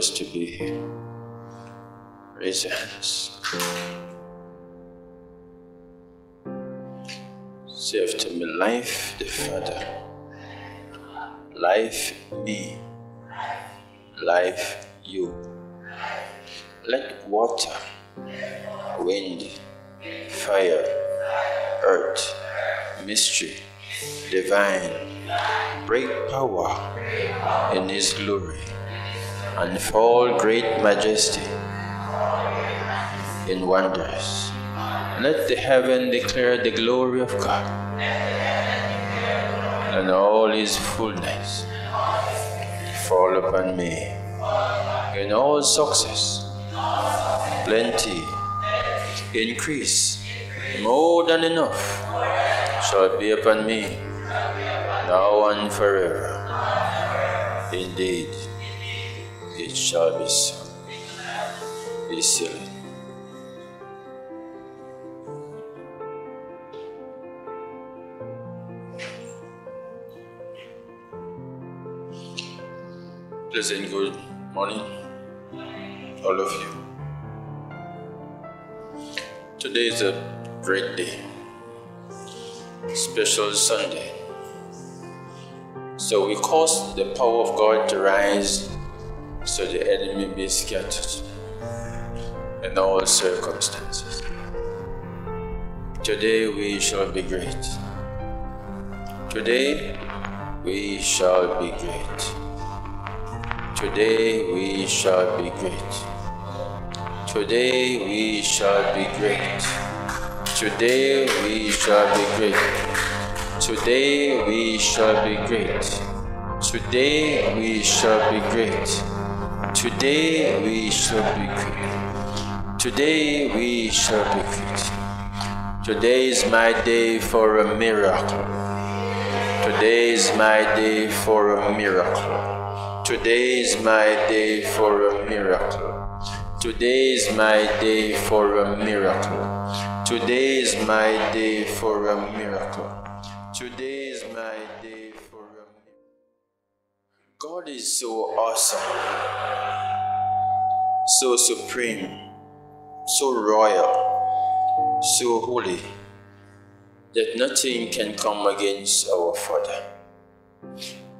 to be. Raise hands. Say after me, life the Father, life me, life you. Let water, wind, fire, earth, mystery, divine, break power in His glory and fall great majesty in wonders. Let the heaven declare the glory of God and all His fullness fall upon me in all success, plenty, increase, more than enough shall be upon me now and forever. Indeed, Be sealed. Pleasant good morning, all of you. Today is a great day, special Sunday. So we cause the power of God to rise so the enemy be scattered in all circumstances. Today we shall be great. Today we shall be great. Today we shall be great. Today we shall be great. Today we shall be great. Today we shall be great. Today we shall be great. Today we shall be great. Today we shall be great. Today is my day for a miracle. Today is my day for a miracle. Today is my day for a miracle. Today is my day for a miracle. Today is my day for a miracle. Today is my God is so awesome, so supreme, so royal, so holy that nothing can come against our Father.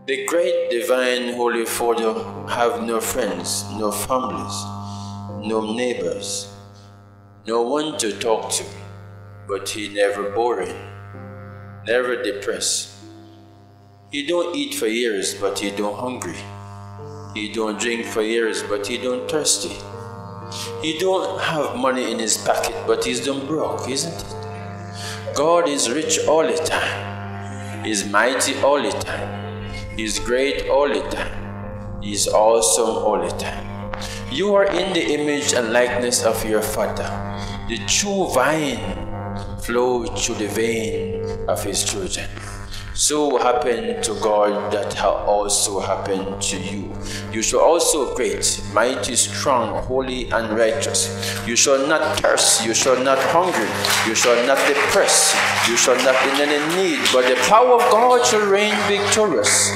The great divine Holy Father have no friends, no families, no neighbors, no one to talk to, but he never boring, never depressed. He don't eat for years, but he don't hungry. He don't drink for years, but he don't thirsty. He don't have money in his pocket, but he's done broke, isn't it? God is rich all the time. He's mighty all the time. He's great all the time. He's awesome all the time. You are in the image and likeness of your Father. The true vine flows through the vein of his children. So happened to God that also happened to you. You shall also great, mighty, strong, holy, and righteous. You shall not thirst, you shall not hungry, you shall not depress, you shall not in any need, but the power of God shall reign victorious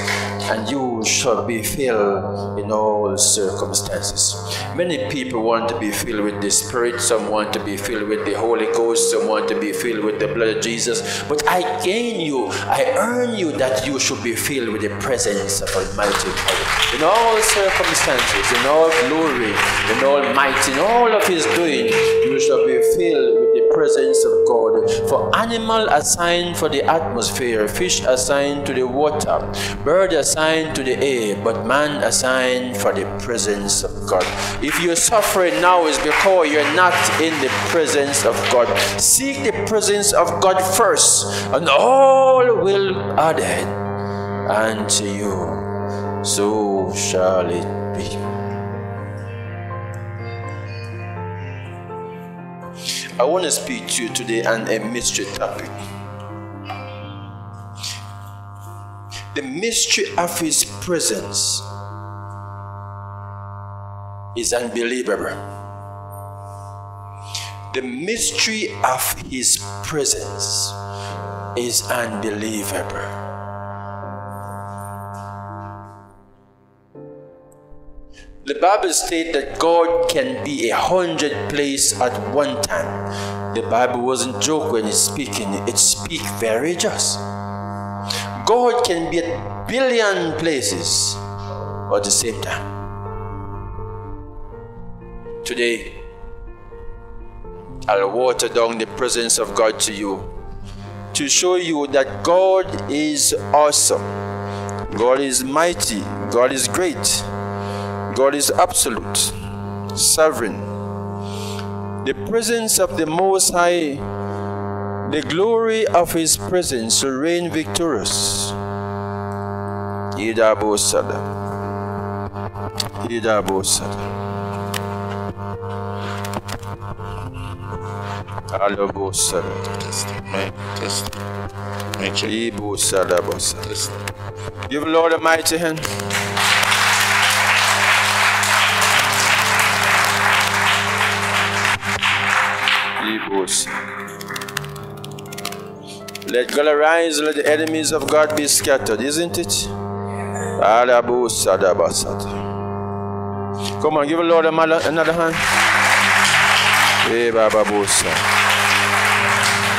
and you shall be filled in all circumstances. Many people want to be filled with the Spirit, some want to be filled with the Holy Ghost, some want to be filled with the blood of Jesus. But I gain you, I earn you that you should be filled with the presence of Almighty God. In all circumstances, in all glory, in all might, in all of His doing, you shall be filled with presence of God. For animal assigned for the atmosphere, fish assigned to the water, bird assigned to the air, but man assigned for the presence of God. If you're suffering now, is because you're not in the presence of God. Seek the presence of God first, and all will added unto you. So shall it be. I want to speak to you today on a mystery topic. The mystery of His presence is unbelievable. The mystery of His presence is unbelievable. The Bible states that God can be a hundred places at one time. The Bible wasn't joke when it's speaking, it speak very just. God can be a billion places at the same time. Today, I'll water down the presence of God to you to show you that God is awesome, God is mighty, God is great. God is absolute, sovereign. The presence of the Most High, the glory of His presence will reign victorious. Idabo Sada. Idabo Sada. Alabo Sada. Ibo Sada Bosa. Give Lord a mighty hand. Let God arise, let the enemies of God be scattered, isn't it? Come on, give the Lord another hand. Eh,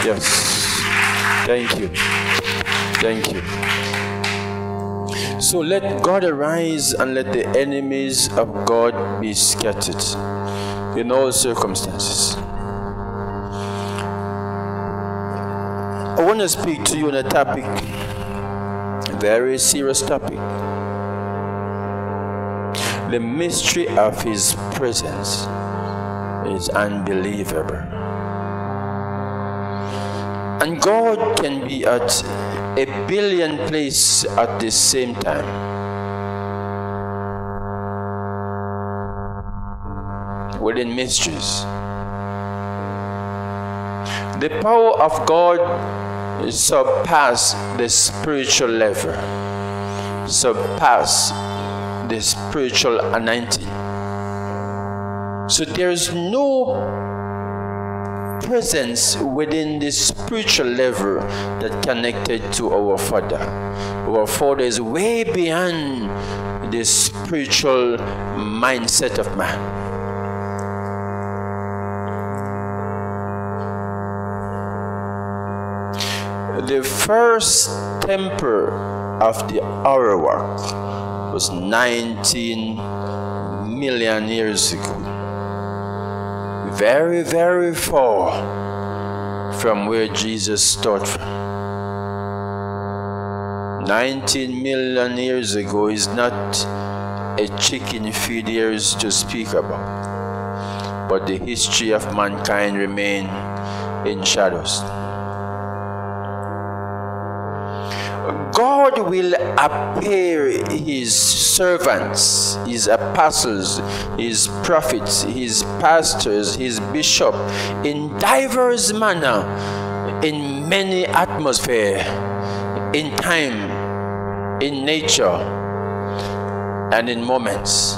yes. Thank you. Thank you. So let God arise and let the enemies of God be scattered in all circumstances. To speak to you on a topic, a very serious topic. The mystery of His presence is unbelievable. And God can be at a billion places at the same time. Within mysteries. The power of God surpass the spiritual level, surpass the spiritual anointing. So there is no presence within the spiritual level that connected to our Father. Our Father is way beyond the spiritual mindset of man. The first temple of the Arawak was 19 million years ago. Very, very far from where Jesus started from. 19 million years ago is not a chicken feed years to speak about, but the history of mankind remain in shadows. God will appear his servants, his apostles, his prophets, his pastors, his bishop in diverse manner, in many atmosphere, in time, in nature, and in moments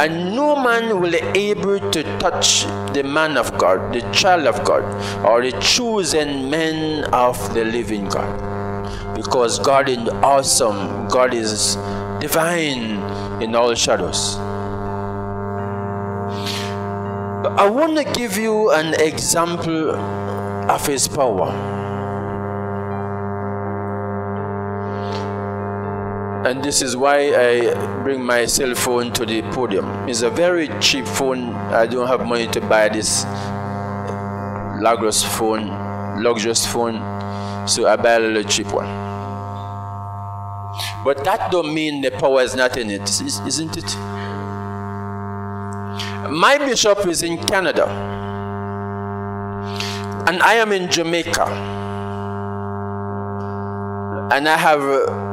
and no man will able to touch the man of God, the child of God, or the chosen men of the living God. Because God is awesome, God is divine in all shadows. I want to give you an example of his power. and this is why I bring my cell phone to the podium. It's a very cheap phone. I don't have money to buy this luxurious phone, luxurious phone, so I buy a little cheap one. But that don't mean the power is not in it, isn't it? My bishop is in Canada, and I am in Jamaica, and I have. Uh,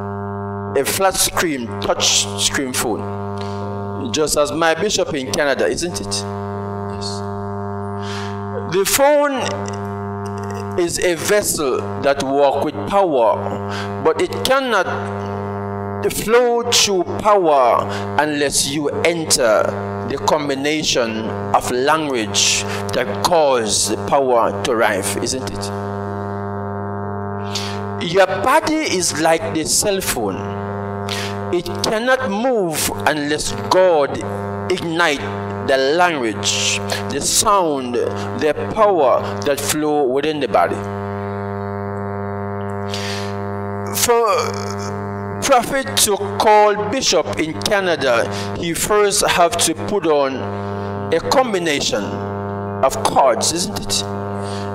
a flat screen, touch screen phone. Just as my bishop in Canada, isn't it? Yes. The phone is a vessel that works with power, but it cannot flow through power unless you enter the combination of language that cause power to arrive, isn't it? Your body is like the cell phone it cannot move unless God ignite the language, the sound, the power that flow within the body. For prophet to call bishop in Canada, he first have to put on a combination of cards, isn't it?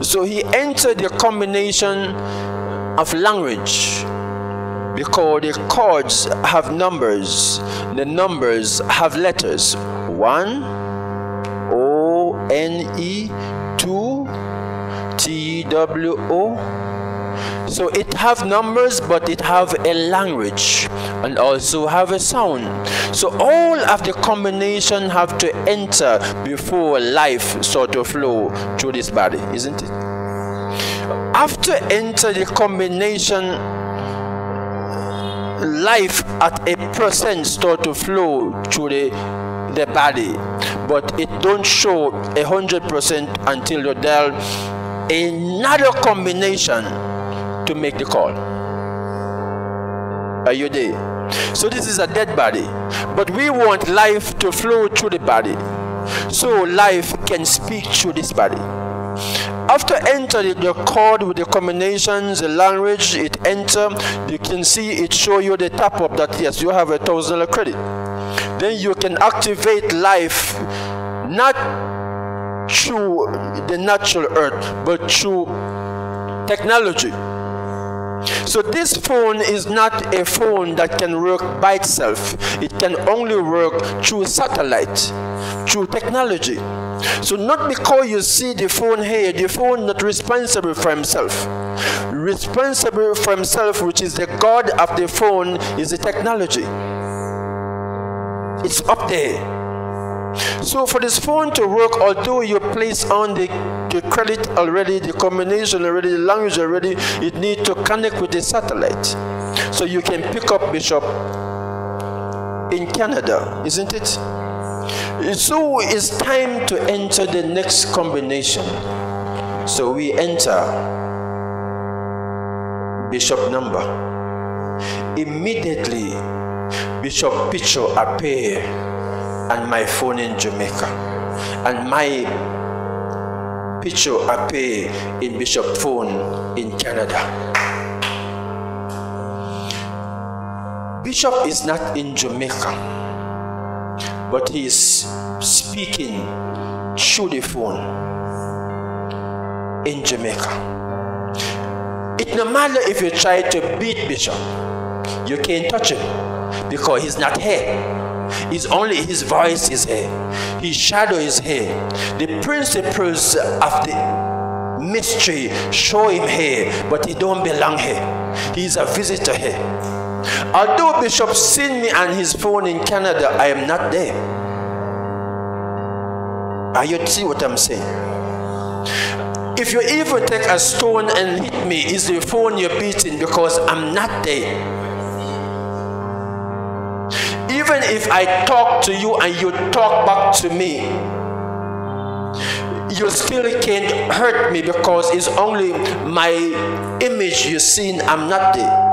So he entered the combination of language because the cards have numbers, the numbers have letters. One, O N E, two, T W O. So it have numbers, but it have a language and also have a sound. So all of the combination have to enter before life sort of flow through this body, isn't it? After enter the combination life at a percent start to flow through the the body but it don't show a hundred percent until you dial another combination to make the call are you there so this is a dead body but we want life to flow through the body so life can speak through this body after entering the chord with the combinations, the language, it enter, you can see it show you the top up that yes, you have a thousand dollar credit. Then you can activate life not through the natural earth, but through technology. So this phone is not a phone that can work by itself. It can only work through satellite, through technology. So not because you see the phone here, the phone not responsible for himself. Responsible for himself, which is the God of the phone, is the technology. It's up there. So for this phone to work, although you place on the, the credit already, the combination already, the language already, it need to connect with the satellite. So you can pick up Bishop in Canada, isn't it? So it's time to enter the next combination. So we enter Bishop number. Immediately, Bishop picture appear and my phone in Jamaica. And my picture appear in Bishop phone in Canada. Bishop is not in Jamaica, but he is speaking through the phone in Jamaica. It no matter if you try to beat Bishop, you can't touch him because he's not here. It's only his voice is here. His shadow is here. The principles of the mystery show him here, but he don't belong here. He's a visitor here. Although Bishop seen me on his phone in Canada, I am not there. Are you see what I'm saying? If you even take a stone and hit me, is the phone you're beating because I'm not there even if I talk to you and you talk back to me, you still can't hurt me because it's only my image you seen, I'm not there.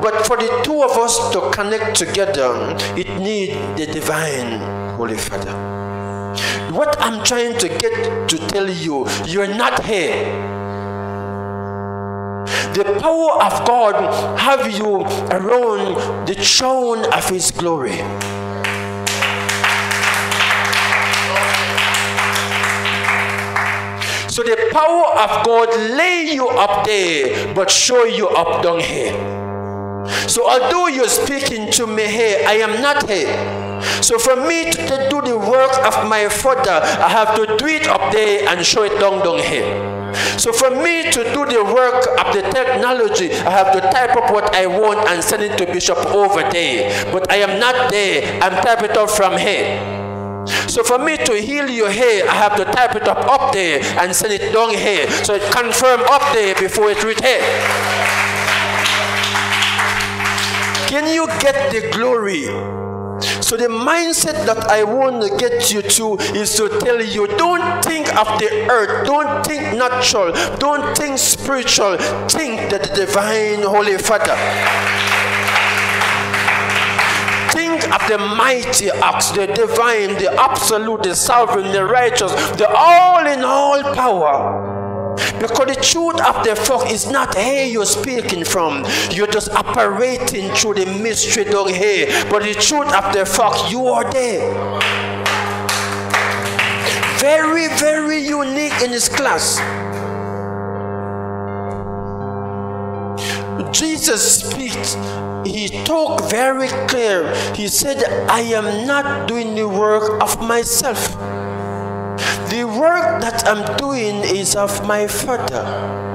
But for the two of us to connect together, it needs the divine Holy Father. What I'm trying to get to tell you, you're not here the power of God have you around the throne of His glory. So the power of God lay you up there, but show you up down here. So although you're speaking to me here, I am not here. So for me to do the work of my father, I have to do it up there and show it down down here. So for me to do the work of the technology, I have to type up what I want and send it to Bishop over there. But I am not there. I'm typing it up from here. So for me to heal your hair, I have to type it up up there and send it down here. So it confirm up there before it reach here. Can you get the glory? So the mindset that I want to get you to is to tell you don't think of the earth, don't think natural, don't think spiritual, think that the divine Holy Father. Think of the mighty acts, the divine, the absolute, the sovereign, the righteous, the all in all power. Because the truth of the fact is not here you're speaking from. You're just operating through the mystery down here. But the truth of the fact, you are there. Very, very unique in this class. Jesus speaks, he talked very clear. He said, I am not doing the work of myself. The work that I'm doing is of my Father.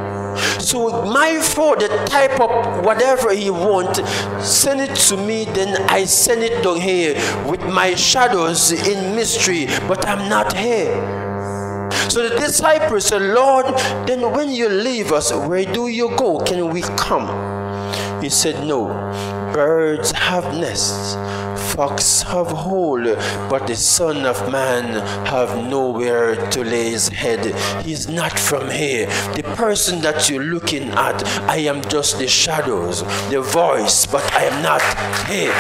So my father type up whatever he want, send it to me, then I send it down here with my shadows in mystery, but I'm not here. So the disciples said, Lord, then when you leave us, where do you go? Can we come? He said, No. Birds have nests, fox have hole, but the Son of Man have nowhere to lay his head. He's not from here. The person that you're looking at, I am just the shadows, the voice, but I am not here.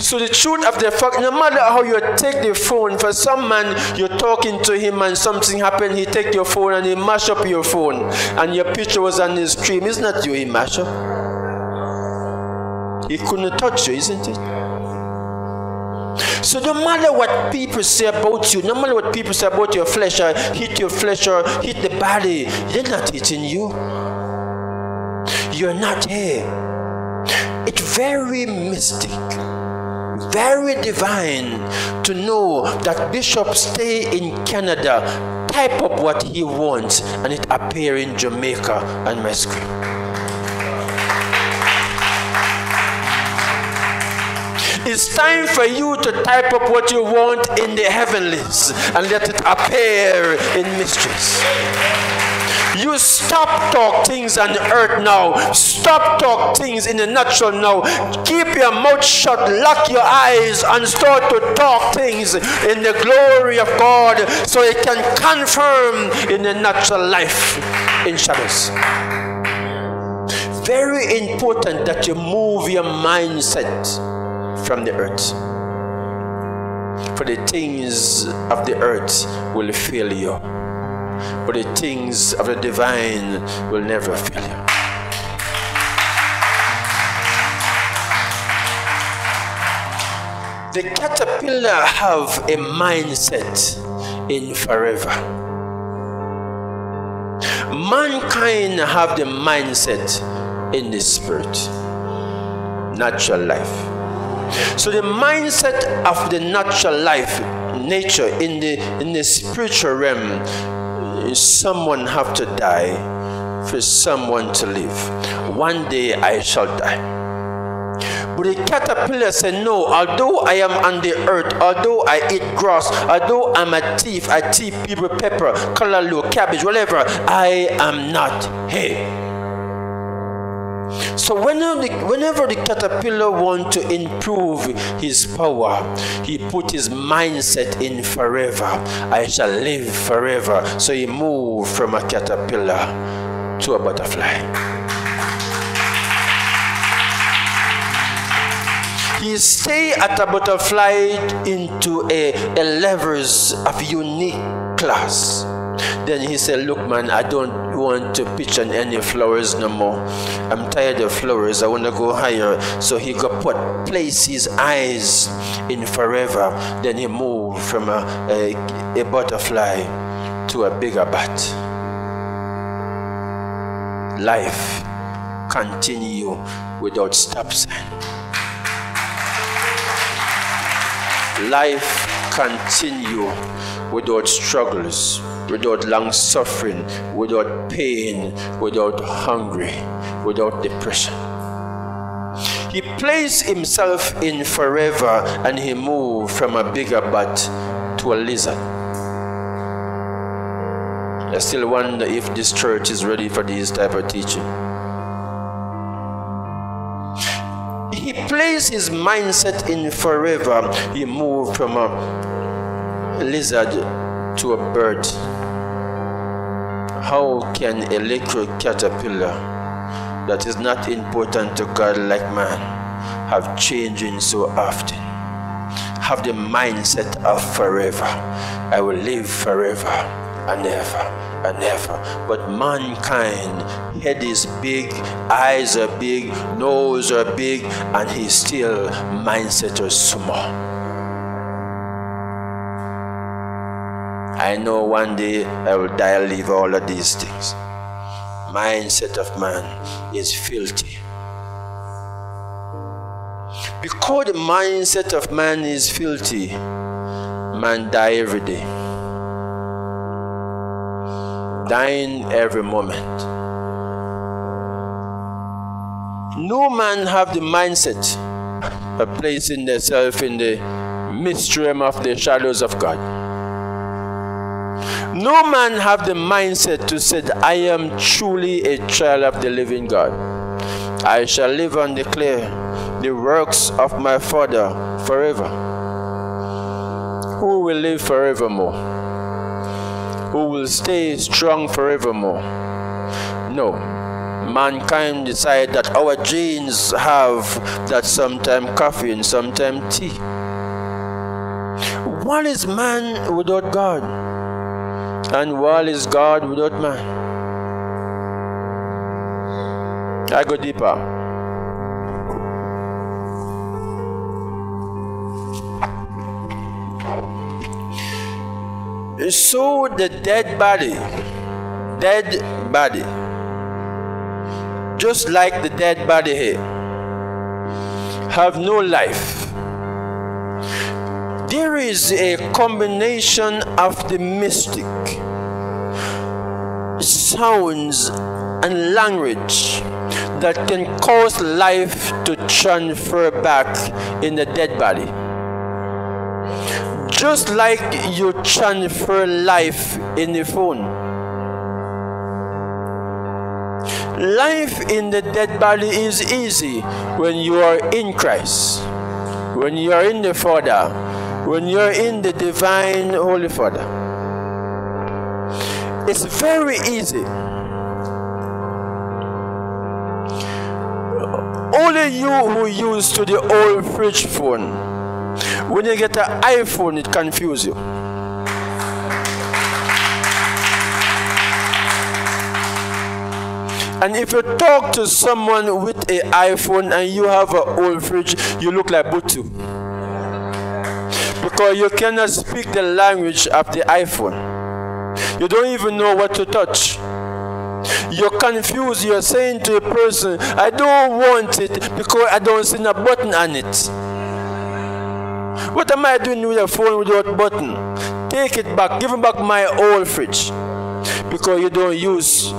So the truth of the fact, no matter how you take the phone, for some man you're talking to him and something happened, he take your phone and he mash up your phone, and your picture was on his screen. It's not you he mash up. He couldn't touch you, isn't it? So no matter what people say about you, no matter what people say about your flesh, or hit your flesh or hit the body, they're not hitting you. You're not here. It's very mystic very divine to know that Bishop stay in Canada, type up what he wants, and it appear in Jamaica on my screen. It's time for you to type up what you want in the heavenlies and let it appear in mysteries. You stop talk things on the earth now. Stop talk things in the natural now. Keep your mouth shut, lock your eyes, and start to talk things in the glory of God so it can confirm in the natural life in shadows. Very important that you move your mindset from the earth. For the things of the earth will fail you but the things of the divine will never fail you. The caterpillar have a mindset in forever. Mankind have the mindset in the spirit, natural life. So the mindset of the natural life, nature in the in the spiritual realm someone have to die for someone to live. One day I shall die. But the caterpillar said, No, although I am on the earth, although I eat grass, although I'm a thief, I thief people pepper, callaloo, cabbage, whatever, I am not here. So whenever the, whenever the caterpillar want to improve his power, he put his mindset in forever. I shall live forever. So he moved from a caterpillar to a butterfly. He stay at a butterfly into a, a of unique class. Then he said, Look, man, I don't want to pitch on any flowers no more. I'm tired of flowers. I want to go higher. So he got put, place his eyes in forever. Then he moved from a, a, a butterfly to a bigger bat. Life continue without stop sign. Life continue without struggles without long suffering, without pain, without hunger, without depression. He placed himself in forever and he moved from a bigger bat to a lizard. I still wonder if this church is ready for this type of teaching. He placed his mindset in forever. He moved from a lizard to a bird. How can a little caterpillar that is not important to God like man have changing so often. Have the mindset of forever. I will live forever and ever and ever. But mankind, head is big, eyes are big, nose are big, and his still mindset is small. I know one day I will die and leave all of these things. Mindset of man is filthy. Because the mindset of man is filthy, man die every day. Dying every moment. No man have the mindset of placing themselves in the mystery of the shadows of God. No man have the mindset to say, I am truly a child of the living God. I shall live and declare the works of my Father forever. Who will live forevermore? Who will stay strong forevermore? No. Mankind decide that our genes have that sometime coffee and sometime tea. What is man without God? And what is God without man? I go deeper. So the dead body, dead body, just like the dead body here, have no life. There is a combination of the mystic sounds and language that can cause life to transfer back in the dead body just like you transfer life in the phone. Life in the dead body is easy when you are in Christ, when you are in the Father, when you are in the divine Holy Father. It's very easy. Only you who used to the old fridge phone when you get an iPhone, it confuses you. And if you talk to someone with an iPhone and you have an old fridge, you look like Butu. Because you cannot speak the language of the iPhone. You don't even know what to touch. You're confused. You're saying to a person, I don't want it because I don't see a button on it. What am I doing with a phone without button? Take it back. Give me back my old fridge. Because you don't use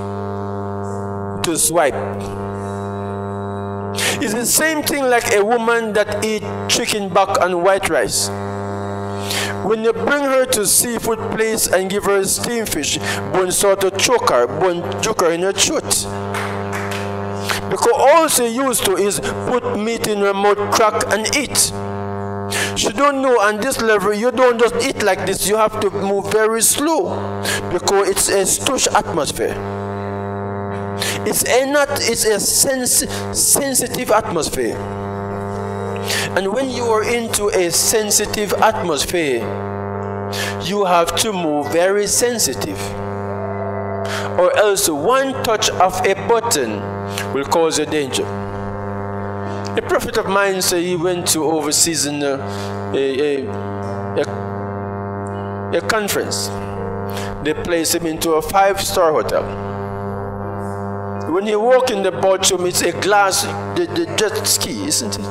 to swipe. It's the same thing like a woman that eat chicken back and white rice. When you bring her to seafood place and give her steamed fish, bone sort of choke her, bone choke her in her throat. Because all she used to is put meat in her mouth, crack and eat. You don't know on this level, you don't just eat like this, you have to move very slow because it's a stush atmosphere. It's a not it's a sens- sensitive atmosphere. And when you are into a sensitive atmosphere, you have to move very sensitive. Or else one touch of a button will cause a danger. A prophet of mine said he went to overseas in a, a, a, a conference. They placed him into a five-star hotel. When you walk in the bathroom, it's a glass, the, the jet ski, isn't it?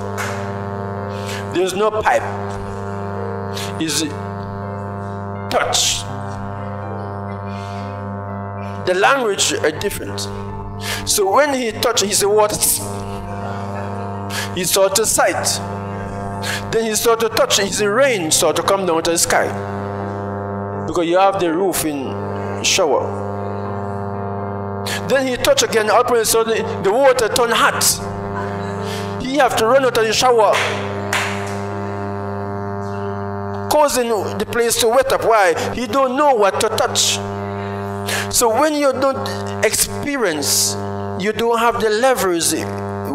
There's no pipe. It's touch. The language are different. So when he touched, he said, what? He saw to sight. Then he saw to touch. His rain saw to come down to the sky. Because you have the roof in shower. Then he touched again, up and saw the, the water turn hot. He have to run out of the shower. Causing the place to wet up. Why? He don't know what to touch. So when you don't experience you don't have the levers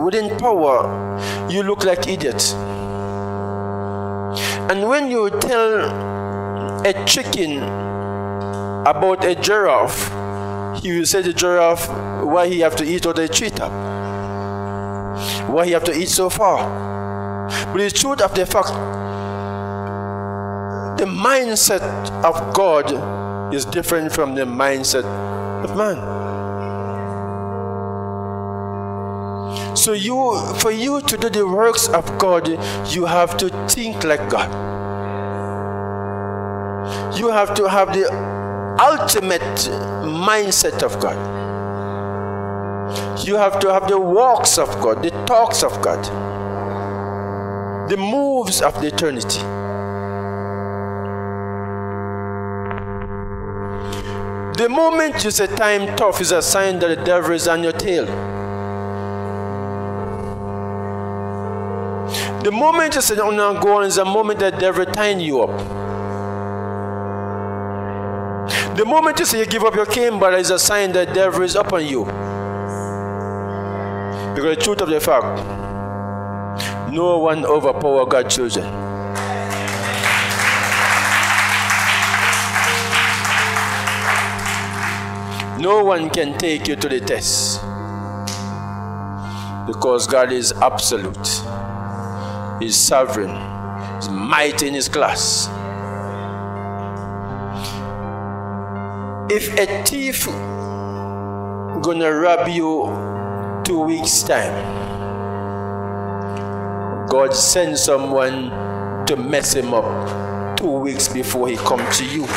within power, you look like idiots. And when you tell a chicken about a giraffe, he will say the giraffe why he have to eat all the cheetah. Why he have to eat so far. But the truth of the fact, the mindset of God is different from the mindset of man. So you for you to do the works of God, you have to think like God. You have to have the ultimate mindset of God. You have to have the walks of God, the talks of God, the moves of the eternity. The moment you say time tough is a sign that the devil is on your tail. The moment you say, oh, no, go on is the moment that devil tying you up. The moment you say you give up your cane but is a sign that devil is upon you. Because the truth of the fact, no one overpower God's children. No one can take you to the test because God is absolute. He's sovereign. He's mighty in his class. If a thief gonna rob you two weeks time, God send someone to mess him up two weeks before he come to you.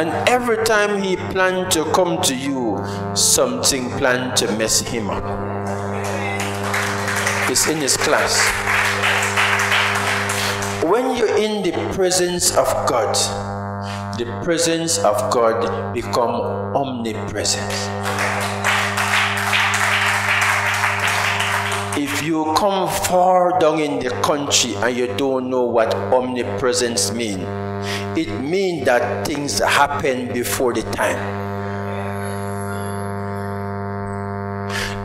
And every time he planned to come to you, something planned to mess him up He's in his class. When you're in the presence of God, the presence of God become omnipresent. If you come far down in the country and you don't know what omnipresence mean, it means that things happen before the time.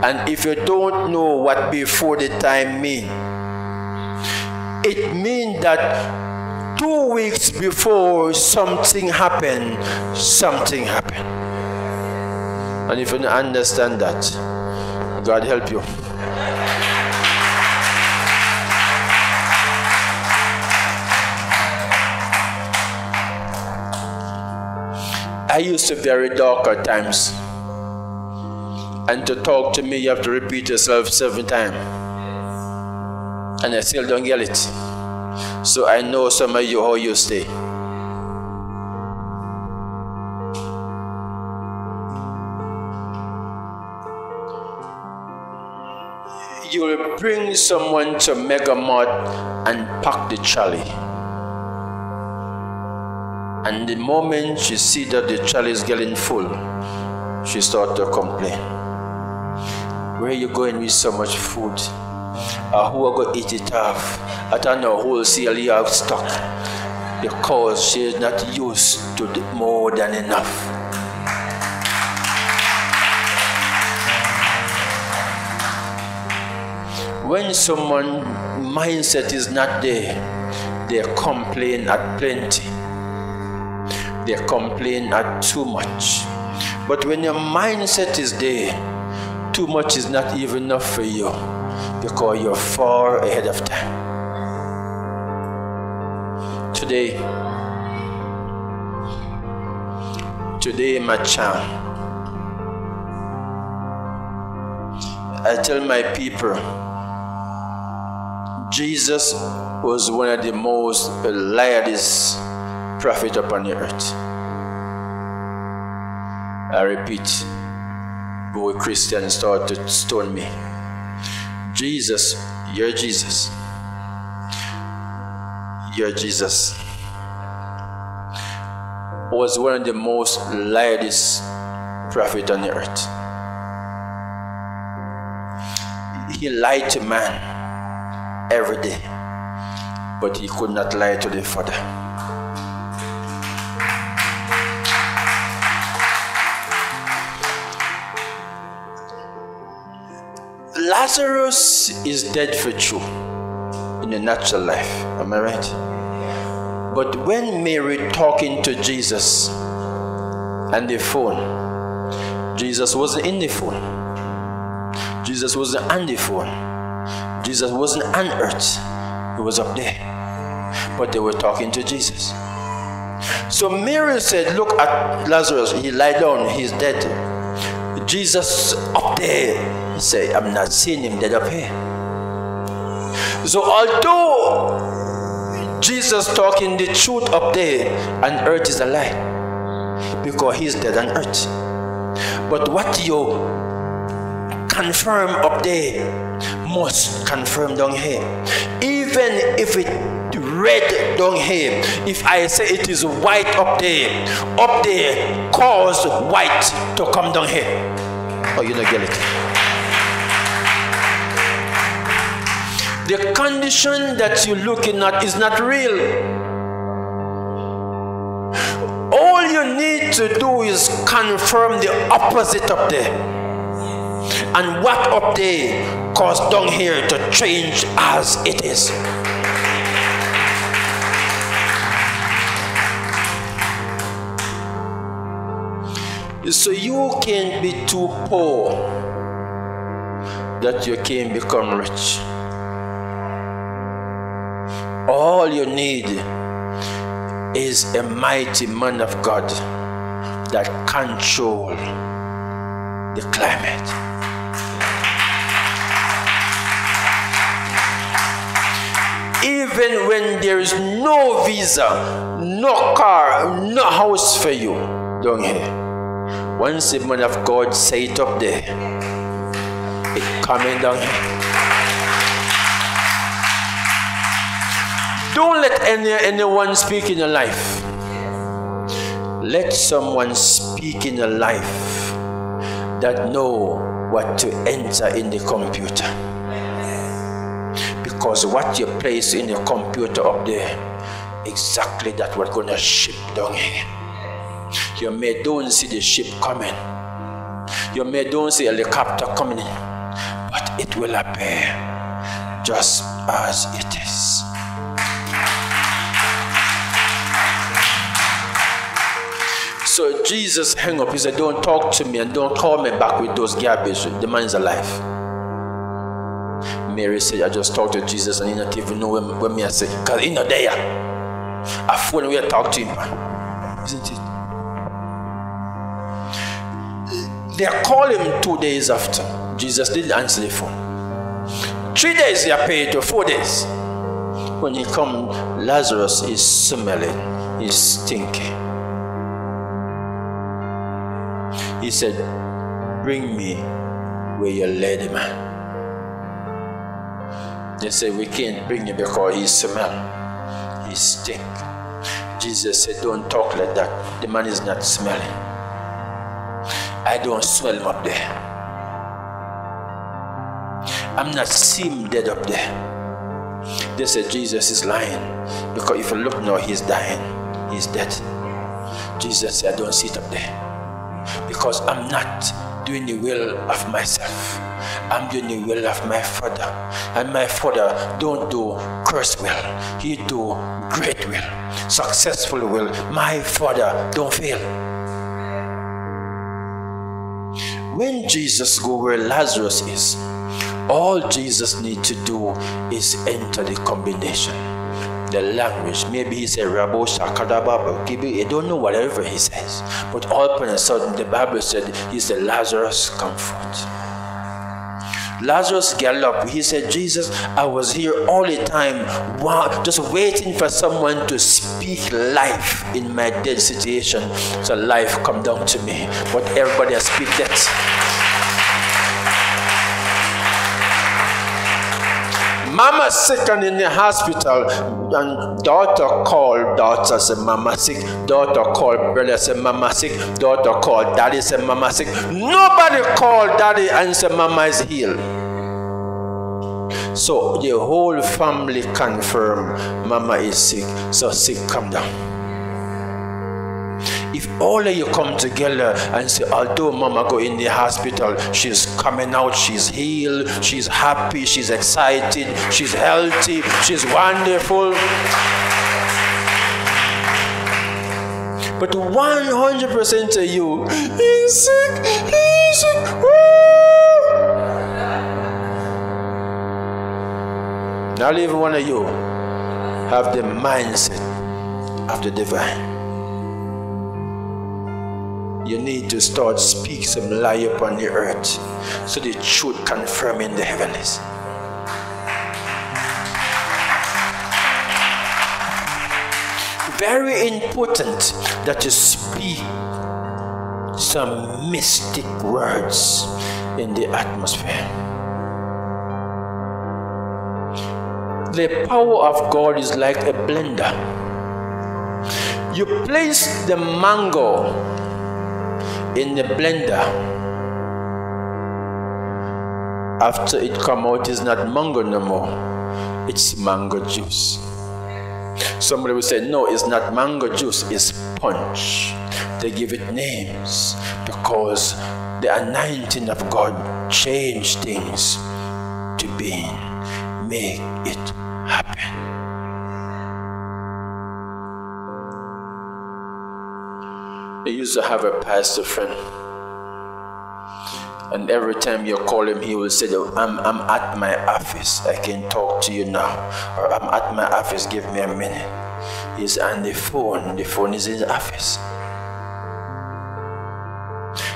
And if you don't know what before the time mean, it means that two weeks before something happened, something happened. And if you don't understand that, God help you. I used to very dark at times. And to talk to me, you have to repeat yourself seven times. And I still don't get it. So I know some of you how you stay. You will bring someone to Mega Mart and pack the trolley. And the moment she see that the child is getting full, she start to complain. Where you going with so much food? Uh, who are going to eat it off? I don't know, wholesale you have stock. Because she is not used to more than enough. When someone mindset is not there, they complain at plenty. They complain at too much. But when your mindset is there, too much is not even enough for you because you're far ahead of time. Today, today, my child, I tell my people, Jesus was one of the most liveliest prophet upon the earth. I repeat, boy Christians started to stone me. Jesus, you're Jesus. You're Jesus. Was one of the most lightest prophet on the earth. He lied to man every day, but he could not lie to the Father. Lazarus is dead for true in the natural life. Am I right? But when Mary talking to Jesus and the phone, Jesus wasn't in the phone. Jesus wasn't on the phone. Jesus wasn't on earth. He was up there. But they were talking to Jesus. So Mary said, Look at Lazarus. He lied down. He's dead. Jesus up there say, I'm not seeing him dead up here. So although Jesus talking the truth up there and earth is a lie because he's dead on earth. But what you confirm up there must confirm down here. Even if it red down here, if I say it is white up there, up there cause white to come down here. Oh, you don't get it. The condition that you're looking at is not real. All you need to do is confirm the opposite up there. And what up there caused down here to change as it is. So you can't be too poor that you can become rich. All you need is a mighty man of God that control the climate. Even when there is no visa, no car, no house for you down here. Once the man of God say it up there, it coming down here. Don't let any, anyone speak in your life. Let someone speak in your life that know what to enter in the computer. Because what you place in the computer up there, exactly that what gonna ship down here. You may don't see the ship coming. You may don't see a helicopter coming in, but it will appear just as it is. So Jesus hung up. He said, Don't talk to me and don't call me back with those garbage. The man is alive. Mary said, I just talked to Jesus and he not even know when, when me I say, because he not there. I phone we talk to him. Isn't it? They called him two days after. Jesus didn't answer the phone. Three days they are appeared to four days. When he come, Lazarus is smelling, he's stinking. He said, Bring me where you led him. They said, We can't bring him because he smell. He stink. Jesus said, Don't talk like that. The man is not smelling. I don't smell him up there. I'm not seeing dead up there. They said Jesus is lying because if you look now, he's dying, he's dead. Jesus said, I don't sit up there because I'm not doing the will of myself. I'm doing the will of my father. And my father don't do curse will. He do great will, successful will. My father don't fail. When Jesus go where Lazarus is, all Jesus need to do is enter the combination, the language. Maybe he said Rabo Shakadababa. I don't know whatever he says. But all of a sudden the Bible said he's said Lazarus comfort. Lazarus got up. He said, Jesus, I was here all the time, wow, just waiting for someone to speak life in my dead situation. So life come down to me. But everybody has speak that. Mama sick and in the hospital, and daughter called, daughter said, Mama sick, daughter called, brother said, Mama sick, daughter called, daddy said, Mama sick. Nobody called daddy and said, Mama is healed. So the whole family confirm Mama is sick, so sick come down. If all of you come together and say, although mama go in the hospital, she's coming out, she's healed, she's happy, she's excited, she's healthy, she's wonderful. But 100% of you, he's sick, he's sick. Not even one of you have the mindset of the divine. You need to start speak some lie upon the earth so the truth confirm in the heavens. Very important that you speak some mystic words in the atmosphere. The power of God is like a blender. You place the mango in the blender. After it come out, it's not mango no more. It's mango juice. Somebody will say, no, it's not mango juice, it's punch. They give it names because the anointing of God changed things to being, make it happen. I used to have a pastor friend. And every time you call him, he will say, I'm, I'm at my office. I can talk to you now. Or I'm at my office. Give me a minute. He's on the phone. The phone is in his office.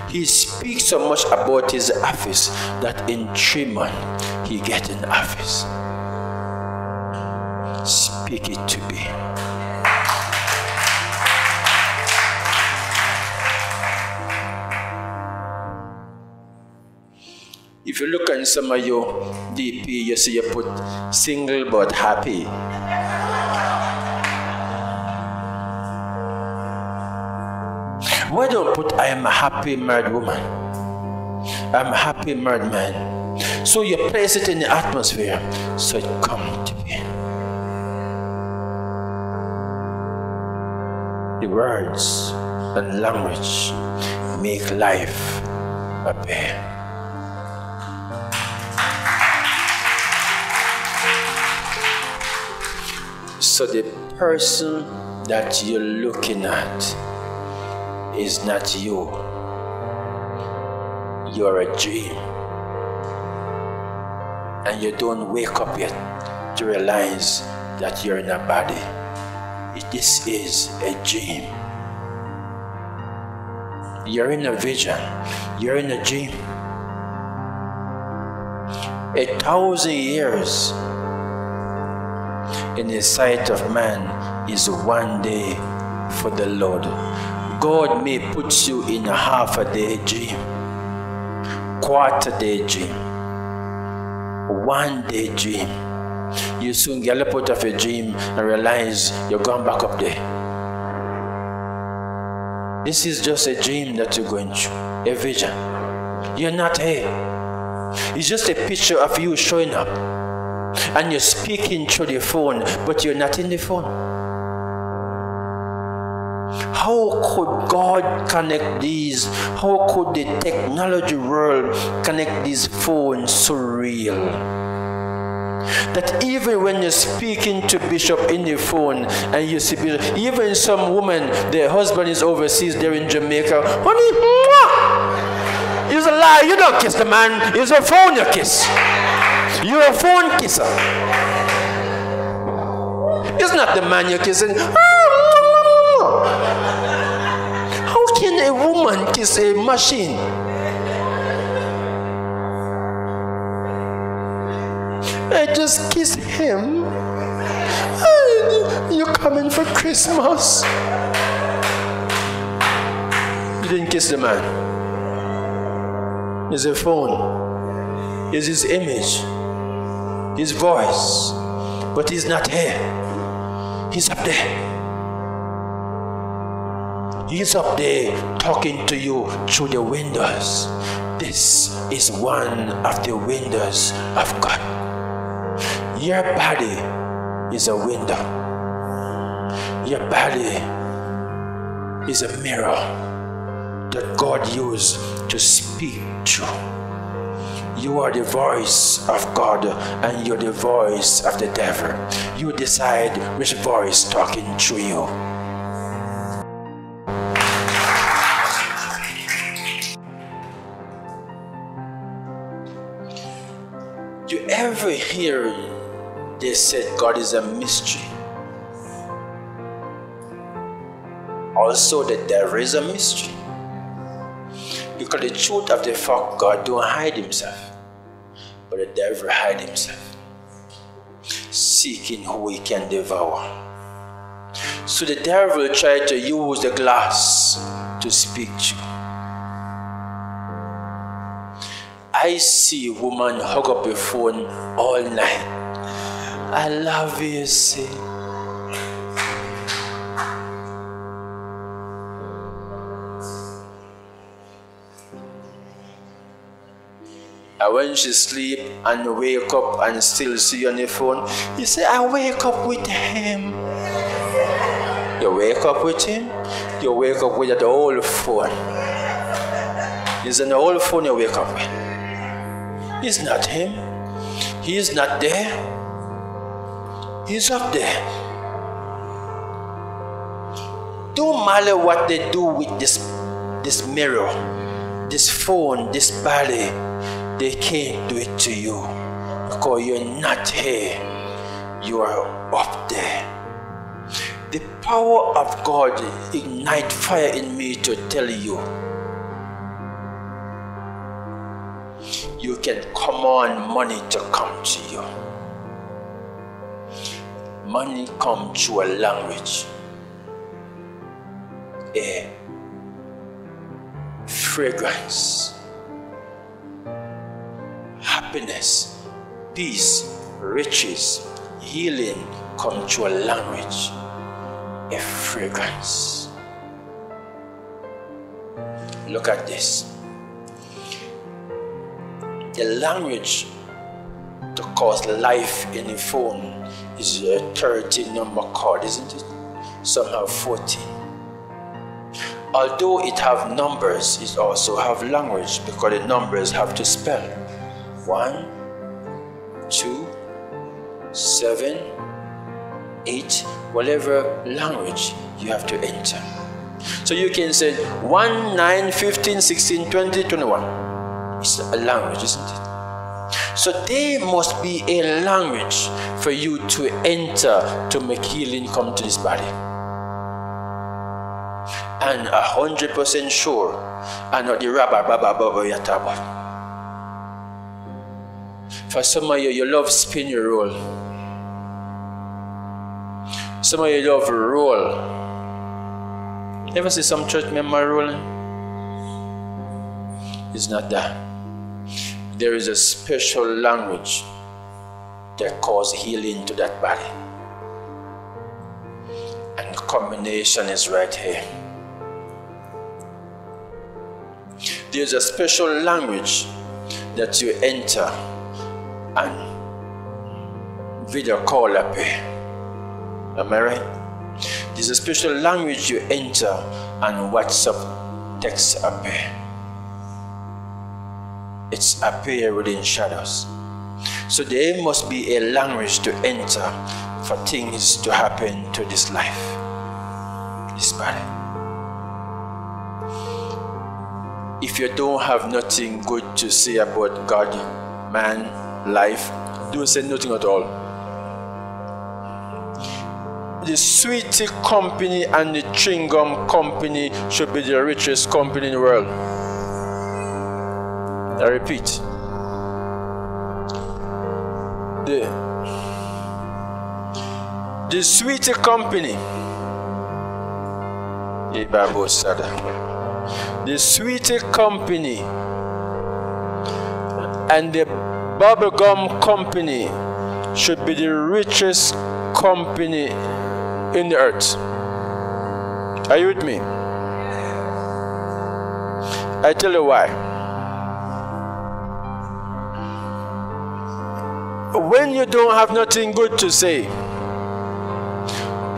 He speaks so much about his office that in three months he get an office. Speak it to be. If you look of your DP, you see you put single but happy. Why don't put I am a happy married woman? I'm a happy married man. So you place it in the atmosphere so it come to be. The words and language make life appear. So the person that you're looking at is not you. You're a dream. And you don't wake up yet to realize that you're in a body. This is a dream. You're in a vision. You're in a dream. A thousand years in the sight of man is one day for the Lord. God may put you in a half a day dream, quarter day dream, one day dream. You soon up out of a dream and realize you're going back up there. This is just a dream that you're going through, a vision. You're not here. It's just a picture of you showing up and you're speaking through the phone, but you're not in the phone. How could God connect these? How could the technology world connect these phones so real? That even when you're speaking to Bishop in the phone and you see Bishop, even some woman, their husband is overseas, they're in Jamaica, honey, mwah! it's a lie, you don't kiss the man, it's a phone you kiss. You're a phone kisser. It's not the man you're kissing. How can a woman kiss a machine? I just kiss him. You're coming for Christmas. You didn't kiss the man. It's a phone. It's his image his voice, but he's not here. He's up there. He's up there talking to you through the windows. This is one of the windows of God. Your body is a window. Your body is a mirror that God used to speak to. You are the voice of God and you're the voice of the devil. You decide which voice talking to you. You ever hear they said God is a mystery? Also, the devil is a mystery. Because the truth of the fact God don't hide himself, but the devil hide himself, seeking who he can devour. So the devil tried to use the glass to speak to you. I see a woman hug up a phone all night. I love you, see. And when she sleep and wake up and still see on the phone, you say, I wake up with him. You wake up with him, you wake up with the old phone. It's an old phone you wake up with. It's not him. He's not there. He's up there. Don't matter what they do with this, this mirror, this phone, this body they can't do it to you. Because you're not here, you are up there. The power of God ignite fire in me to tell you. You can command money to come to you. Money comes through a language, a fragrance happiness, peace, riches, healing come to a language, a fragrance. Look at this. The language to cause life in a phone is a 30 number card, isn't it? Some have 14. Although it have numbers, it also have language because the numbers have to spell one, two, seven, eight, whatever language you have to enter. So you can say 1, 9, 15, 16, 20, 21. It's a language, isn't it? So there must be a language for you to enter to make healing come to this body. And a hundred percent sure, and not the rabba baba baba. For some of you, you love spin your roll. Some of you love roll. Ever see some church member rolling? It's not that. There is a special language that causes healing to that body. And the combination is right here. There's a special language that you enter and video call up eh? Am I right? There's a special language you enter and WhatsApp text appear. Eh? It's appear within shadows. So there must be a language to enter for things to happen to this life, this body. If you don't have nothing good to say about God, man, life, don't say nothing at all. The sweetie company and the chewing gum company should be the richest company in the world. I repeat. The, the sweetie company. The sweetie company and the bubblegum company should be the richest company in the earth. Are you with me? I tell you why. When you don't have nothing good to say,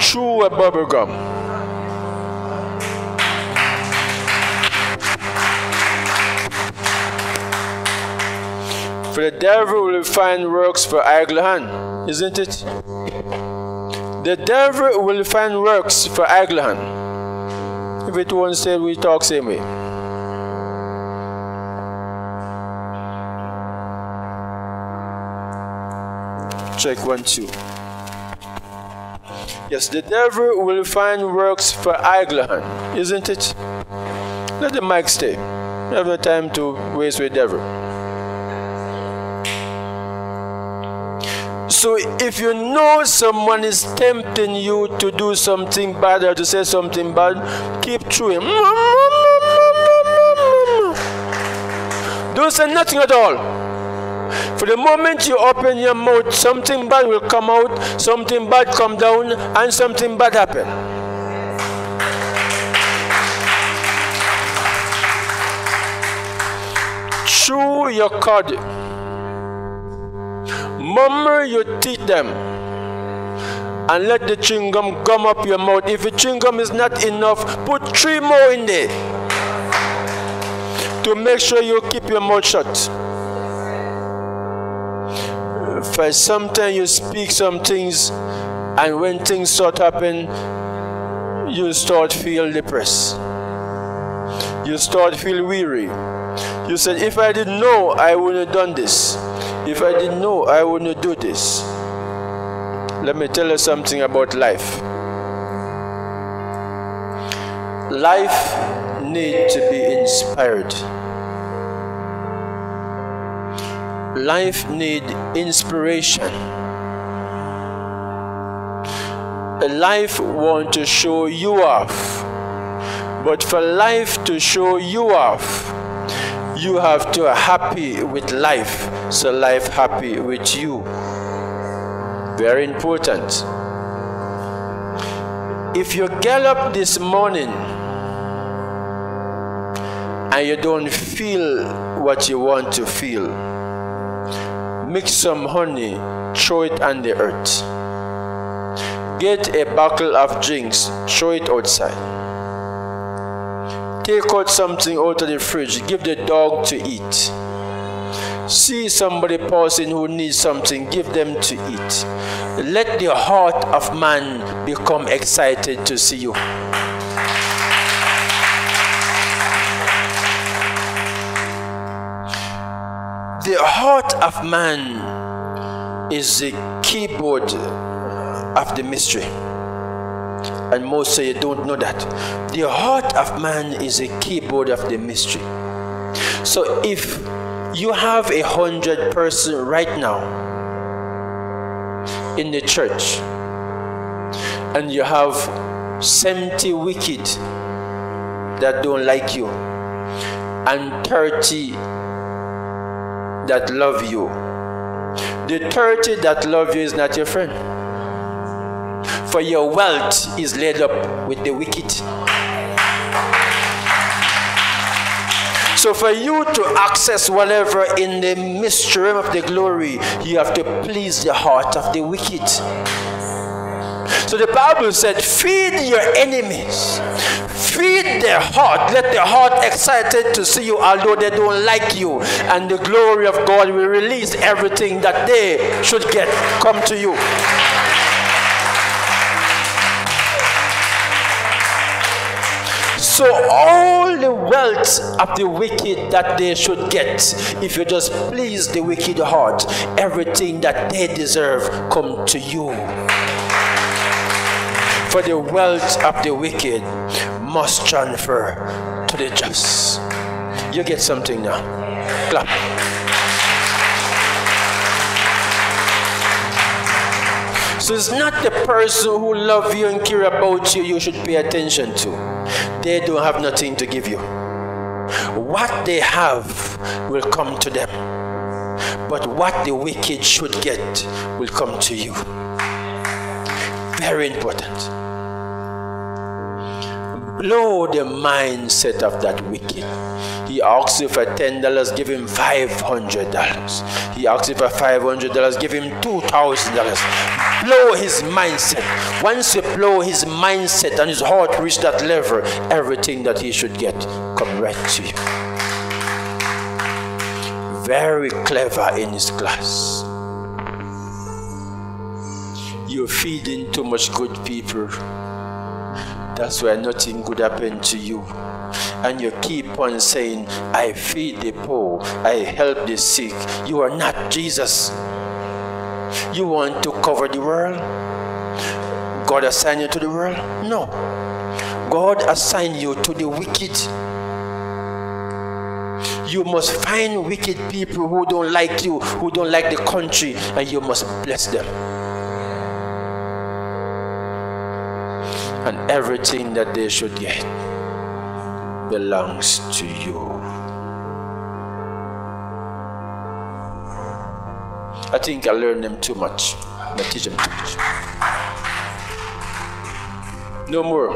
chew a bubblegum. For the devil will find works for idle hand, isn't it? The devil will find works for idle hand. If it won't say, we talk same way. Check one, two. Yes, the devil will find works for idle hand, isn't it? Let the mic stay. You have no time to waste with devil. So if you know someone is tempting you to do something bad or to say something bad, keep chewing. Mmm, mmm, mmm, Don't say nothing at all. For the moment you open your mouth, something bad will come out, something bad come down, and something bad happen. Chew your cud murmur you teeth them and let the chewing gum gum up your mouth. If the chewing gum is not enough, put three more in there to make sure you keep your mouth shut. For sometimes you speak some things, and when things start happen, you start feel depressed. You start feel weary. You said, if I didn't know, I wouldn't have done this. If I didn't know, I wouldn't do this. Let me tell you something about life. Life needs to be inspired. Life need inspiration. Life want to show you off. But for life to show you off, you have to be happy with life so life happy with you. Very important. If you get up this morning and you don't feel what you want to feel mix some honey throw it on the earth. Get a bottle of drinks throw it outside Take out something out of the fridge, give the dog to eat. See somebody passing who needs something, give them to eat. Let the heart of man become excited to see you. The heart of man is the keyboard of the mystery and most say you don't know that. The heart of man is a keyboard of the mystery. So if you have a hundred person right now in the church and you have 70 wicked that don't like you and 30 that love you the 30 that love you is not your friend for your wealth is laid up with the wicked. So, for you to access whatever in the mystery of the glory, you have to please the heart of the wicked. So the Bible said, feed your enemies. Feed their heart. Let their heart excited to see you, although they don't like you. And the glory of God will release everything that they should get come to you. So all the wealth of the wicked that they should get, if you just please the wicked heart, everything that they deserve come to you. For the wealth of the wicked must transfer to the just. You get something now. Clap. So it's not the person who love you and care about you you should pay attention to they don't have nothing to give you. What they have will come to them, but what the wicked should get will come to you. Very important blow the mindset of that wicked. He asks you for ten dollars, give him five hundred dollars. He asks you for five hundred dollars, give him two thousand dollars. Blow his mindset. Once you blow his mindset and his heart reach that level, everything that he should get come right to you. very clever in his class. You're feeding too much good people. That's why nothing good happened to you. And you keep on saying, I feed the poor, I help the sick. You are not Jesus. You want to cover the world? God assigned you to the world? No. God assigned you to the wicked. You must find wicked people who don't like you, who don't like the country, and you must bless them. And everything that they should get belongs to you. I think I learned them too much. I teach them too much. No more.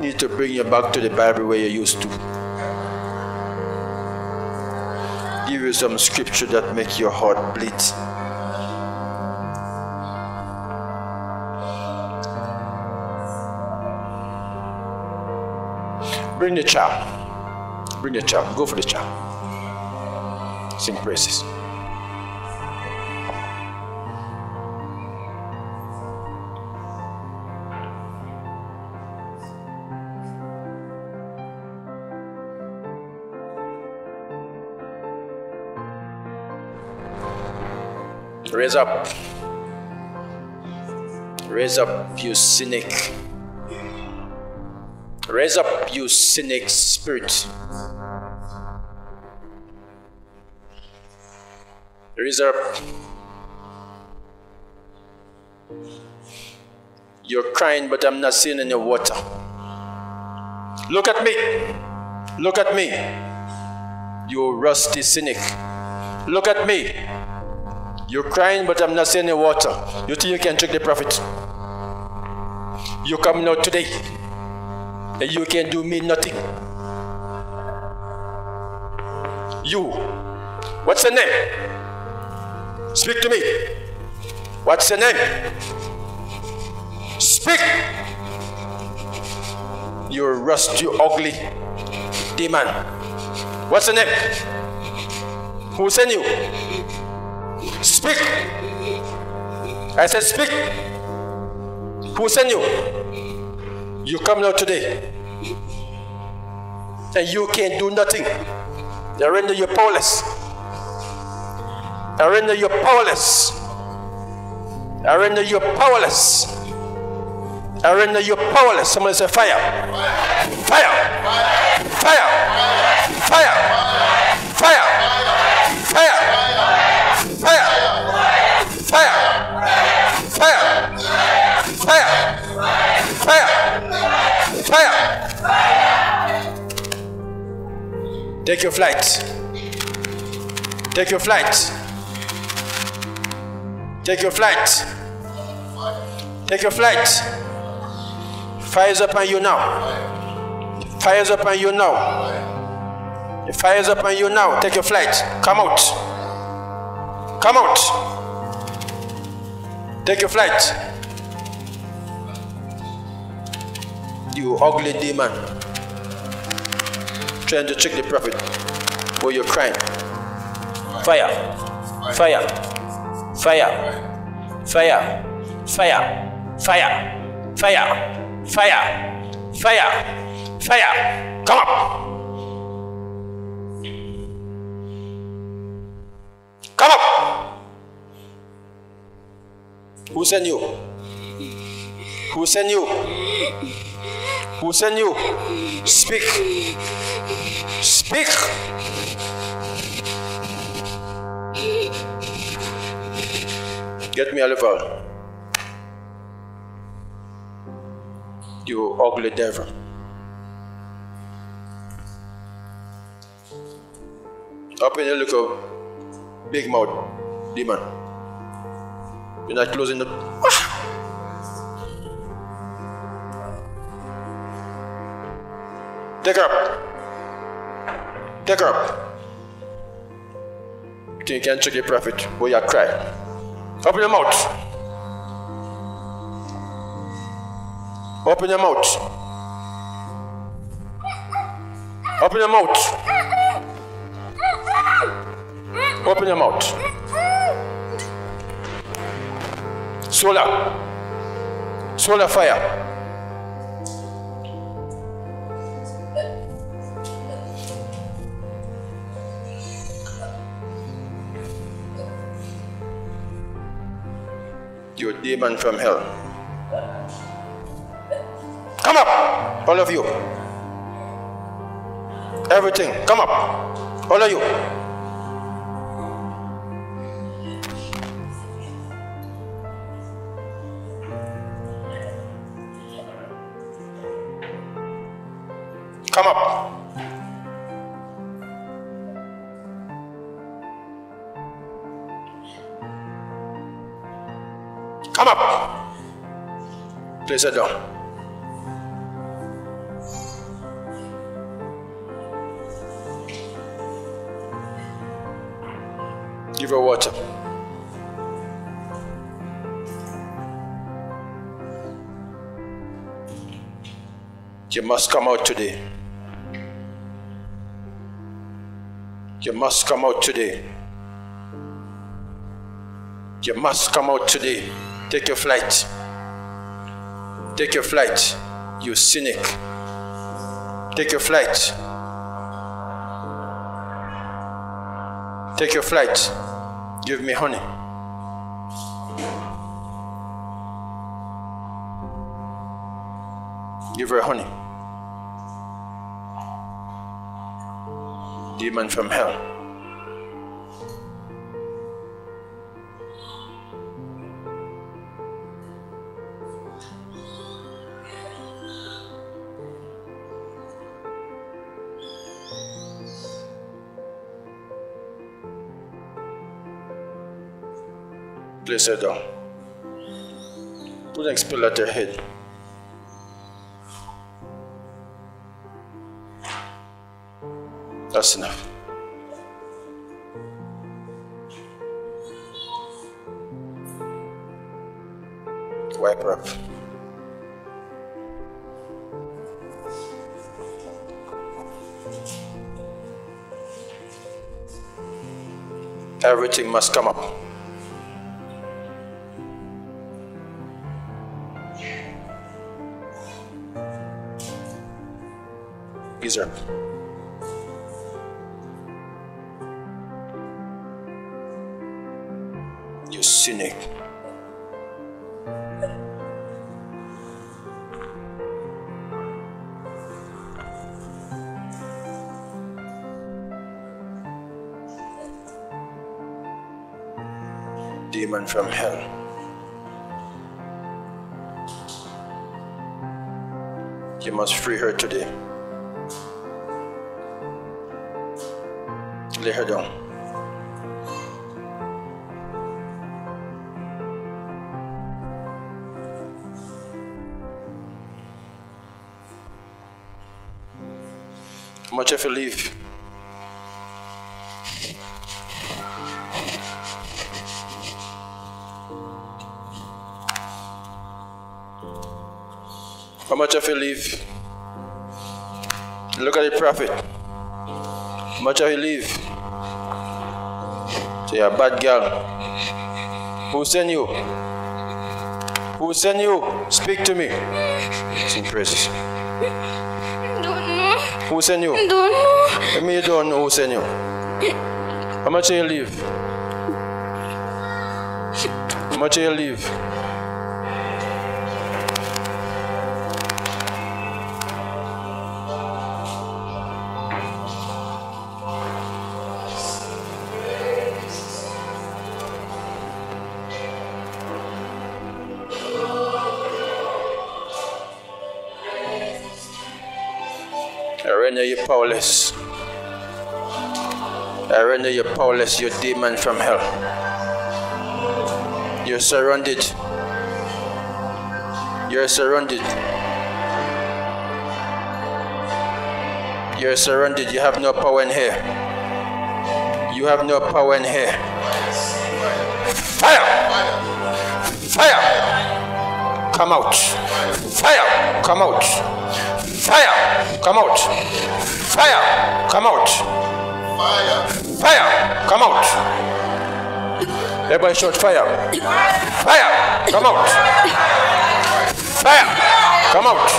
Need to bring you back to the Bible where you used to. Give you some scripture that make your heart bleed. Bring the child. Bring the child. Go for the child. Sing praises. Raise up. Raise up, you cynic. Raise up, you cynic spirit. Raise up. You're crying, but I'm not seeing any water. Look at me. Look at me. You rusty cynic. Look at me. You're crying, but I'm not seeing any water. You think you can trick the prophet? You're coming out today, you can do me nothing. You, what's your name? Speak to me. What's your name? Speak. You rust, you ugly demon. What's your name? Who sent you? Speak. I said, Speak. Who sent you? You come now today. And you can't do nothing. I render you powerless. I render you powerless. I render you powerless. I render you powerless. Someone say fire. Fire. Fire. Fire. Take your flight. Take your flight. Take your flight. Take your flight. Fire's upon you now. Fire's upon you now. Fire's upon you now. Take your flight. Come out. Come out. Take your flight. You ugly demon. Trying to trick the prophet. But you're crying. Fire. Fire. Fire. Fire. Fire. Fire. Fire. Fire. Fire. Fire. Come up. Come up. Who sent you? Who sent you? Who sent you? Speak. Speak. Get me a liver. You ugly devil. Open your little big mouth, demon. You're not closing the. Ah! Take her up. Take her up. Think you can check your prophet, but you cry. Open your mouth. Open your mouth. Open your mouth. Open your mouth. Solar. Solar fire. You demon from hell. Come up, all of you. Everything, come up, all of you. Place it down. Give her water. You must come out today. You must come out today. You must come out today. Take your flight. Take your flight, you cynic. Take your flight. Take your flight. Give me honey. Give her honey. Demon from hell. Her down. Put an expel at her head. That's enough. Wipe her up. Everything must come up. Up. You cynic. Demon from hell. You must free her today. Down. How much have you leave? How much have you leave? Look at the prophet. How much have you leave? So you're a bad girl. Who sent you? Who sent you? Speak to me. Sing praises. Don't know. Who sent you? Don't know. Let me you don't know who sent you. How much you leave? How much you leave? I render you powerless, you demon from hell. You're surrounded. You're surrounded. You're surrounded. You have no power in here. You have no power in here. Fire! Fire! Come out. Fire! Come out. Fire! Come out. Fire! come out. Fire, come out. Everybody shout fire. Fire, come out. Fire, come out.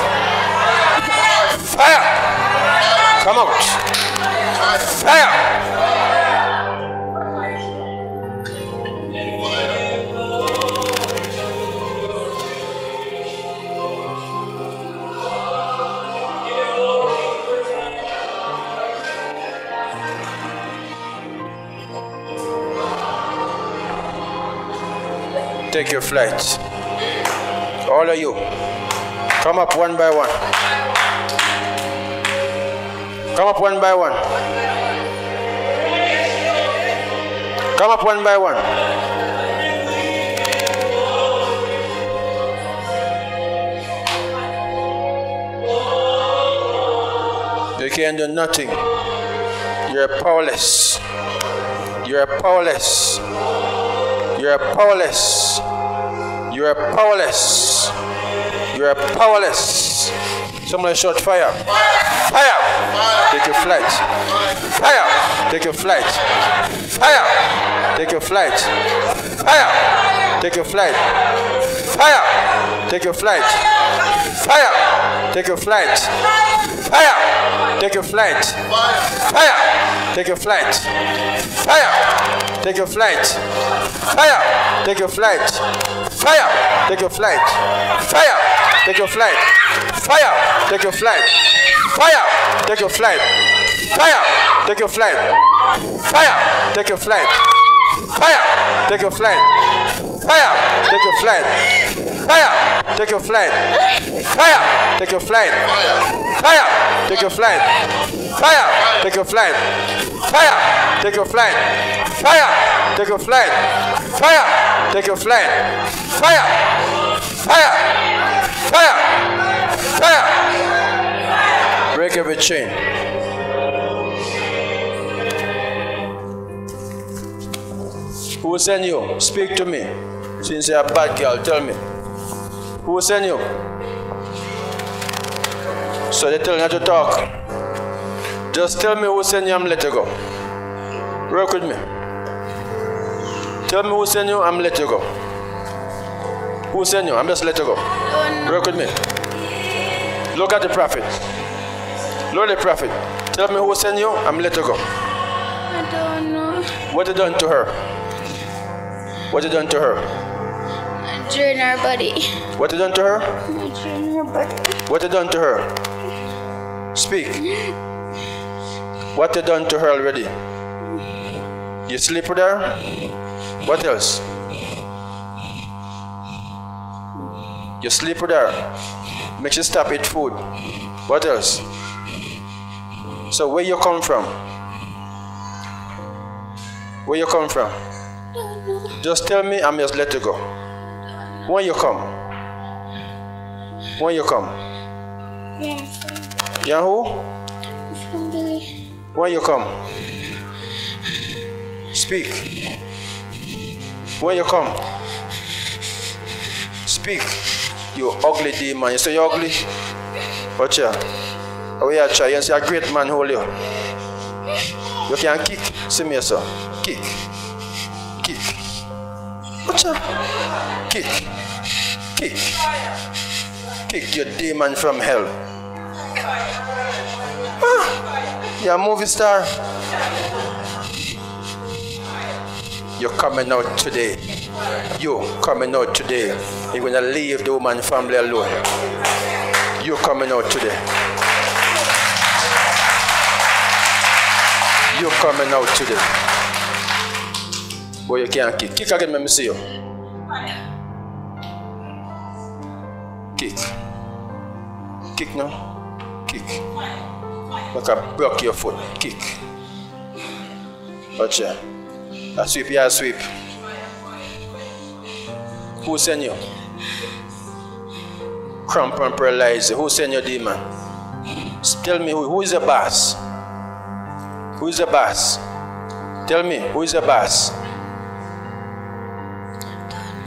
Fire, come out. Fire. Take your flight. All of you. Come up one by one. Come up one by one. Come up one by one. You can do nothing. You're powerless. You're powerless. You're powerless. You're powerless. You're powerless. Someone shot fire. Fire. Take your flight. Fire. Take your flight. Fire. Take your flight. Fire. Take your flight. Fire. Take your flight. Fire. Take your flight. Fire. Take your flight. Fire. Take your flight. Fire. Take your flight. Fire. Take your flight. Fire. Take your flight. Fire. Take your flight. Fire. Take your flight. Fire. Take your flight. Fire. Take your flight. Fire. Take your flight. Fire. Take your flight. Fire. Take your flight. Fire. Take your flight. Fire. Take your flight. Fire. Take your flight. Fire. Take your flight. Fire. Take your flight. Fire. Take your flight. Fire. Take your flight. Fire. Fire. Fire. Fire. Break every chain. Who sent you? Speak to me. Since you're a bad girl, tell me. Who sent you? So they tell you not to talk. Just tell me who sent you, I'm let you go. Work with me. Tell me who sent you, I'm let you go. Who sent you? I'm just let you go. Work with me. Look at the prophet. Look at the prophet. Tell me who sent you, I'm let you go. I don't know. What you done to her? What you done to her? I drain her body. What you done to her? I drain her body. What you done to her? Speak. What you done to her already? You sleep with her? What else? You sleep with her. Make she stop eat food. What else? So where you come from? Where you come from? Just tell me, I'm just let you go. When you come? When you come? Yeah, Billy. When you come? Speak. When you come? Speak. You ugly demon. You say you ugly? Watch here. Oh yeah, try. You see a great man hold you. You can kick. See me, sir. Kick. Watch out. Kick. Kick. Kick your demon from hell. Ah, you're a movie star. You're coming out today. You coming out today. You're gonna leave the woman family alone. You're coming out today. You're coming out today. Boy, you can't kick. Kick again, see you. Kick. Kick now. Kick. Like I broke your foot. Kick. Watch ya. I sweep, yeah, I sweep. Who sent you? Cramp and paralyze. Who sent you, demon? Tell me who, who is the boss? Who is the boss? Tell me, who is the boss?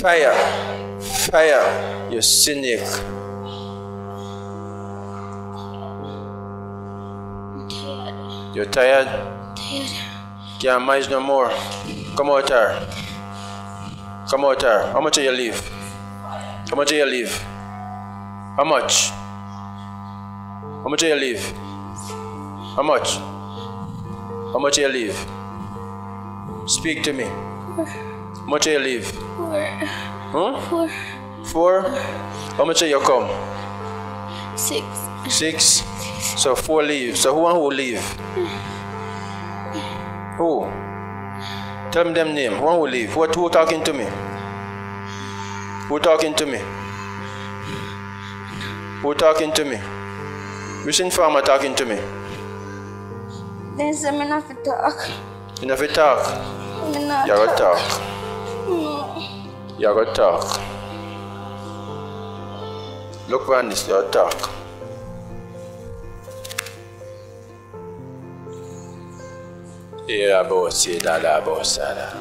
Fire. Fire. You cynic. You're tired? Tired. Can't manage no more. Come out here. Come out here. How much do you leave? How much do you leave? How much? How much do you leave? How much? How much do you leave? Speak to me. How much do you leave? Four. Huh? Four. Four? How much do you come? Six. Six. So four leave. So who who leave? Who? Tell me them name. Who who leave? What who talking to me? Who talking to me? Who talking to me? Which informer talking to me? Then say me not to talk. You talk, you gotta talk. No. your talk. Look around, it's your talk. Era bo se da la bo sala.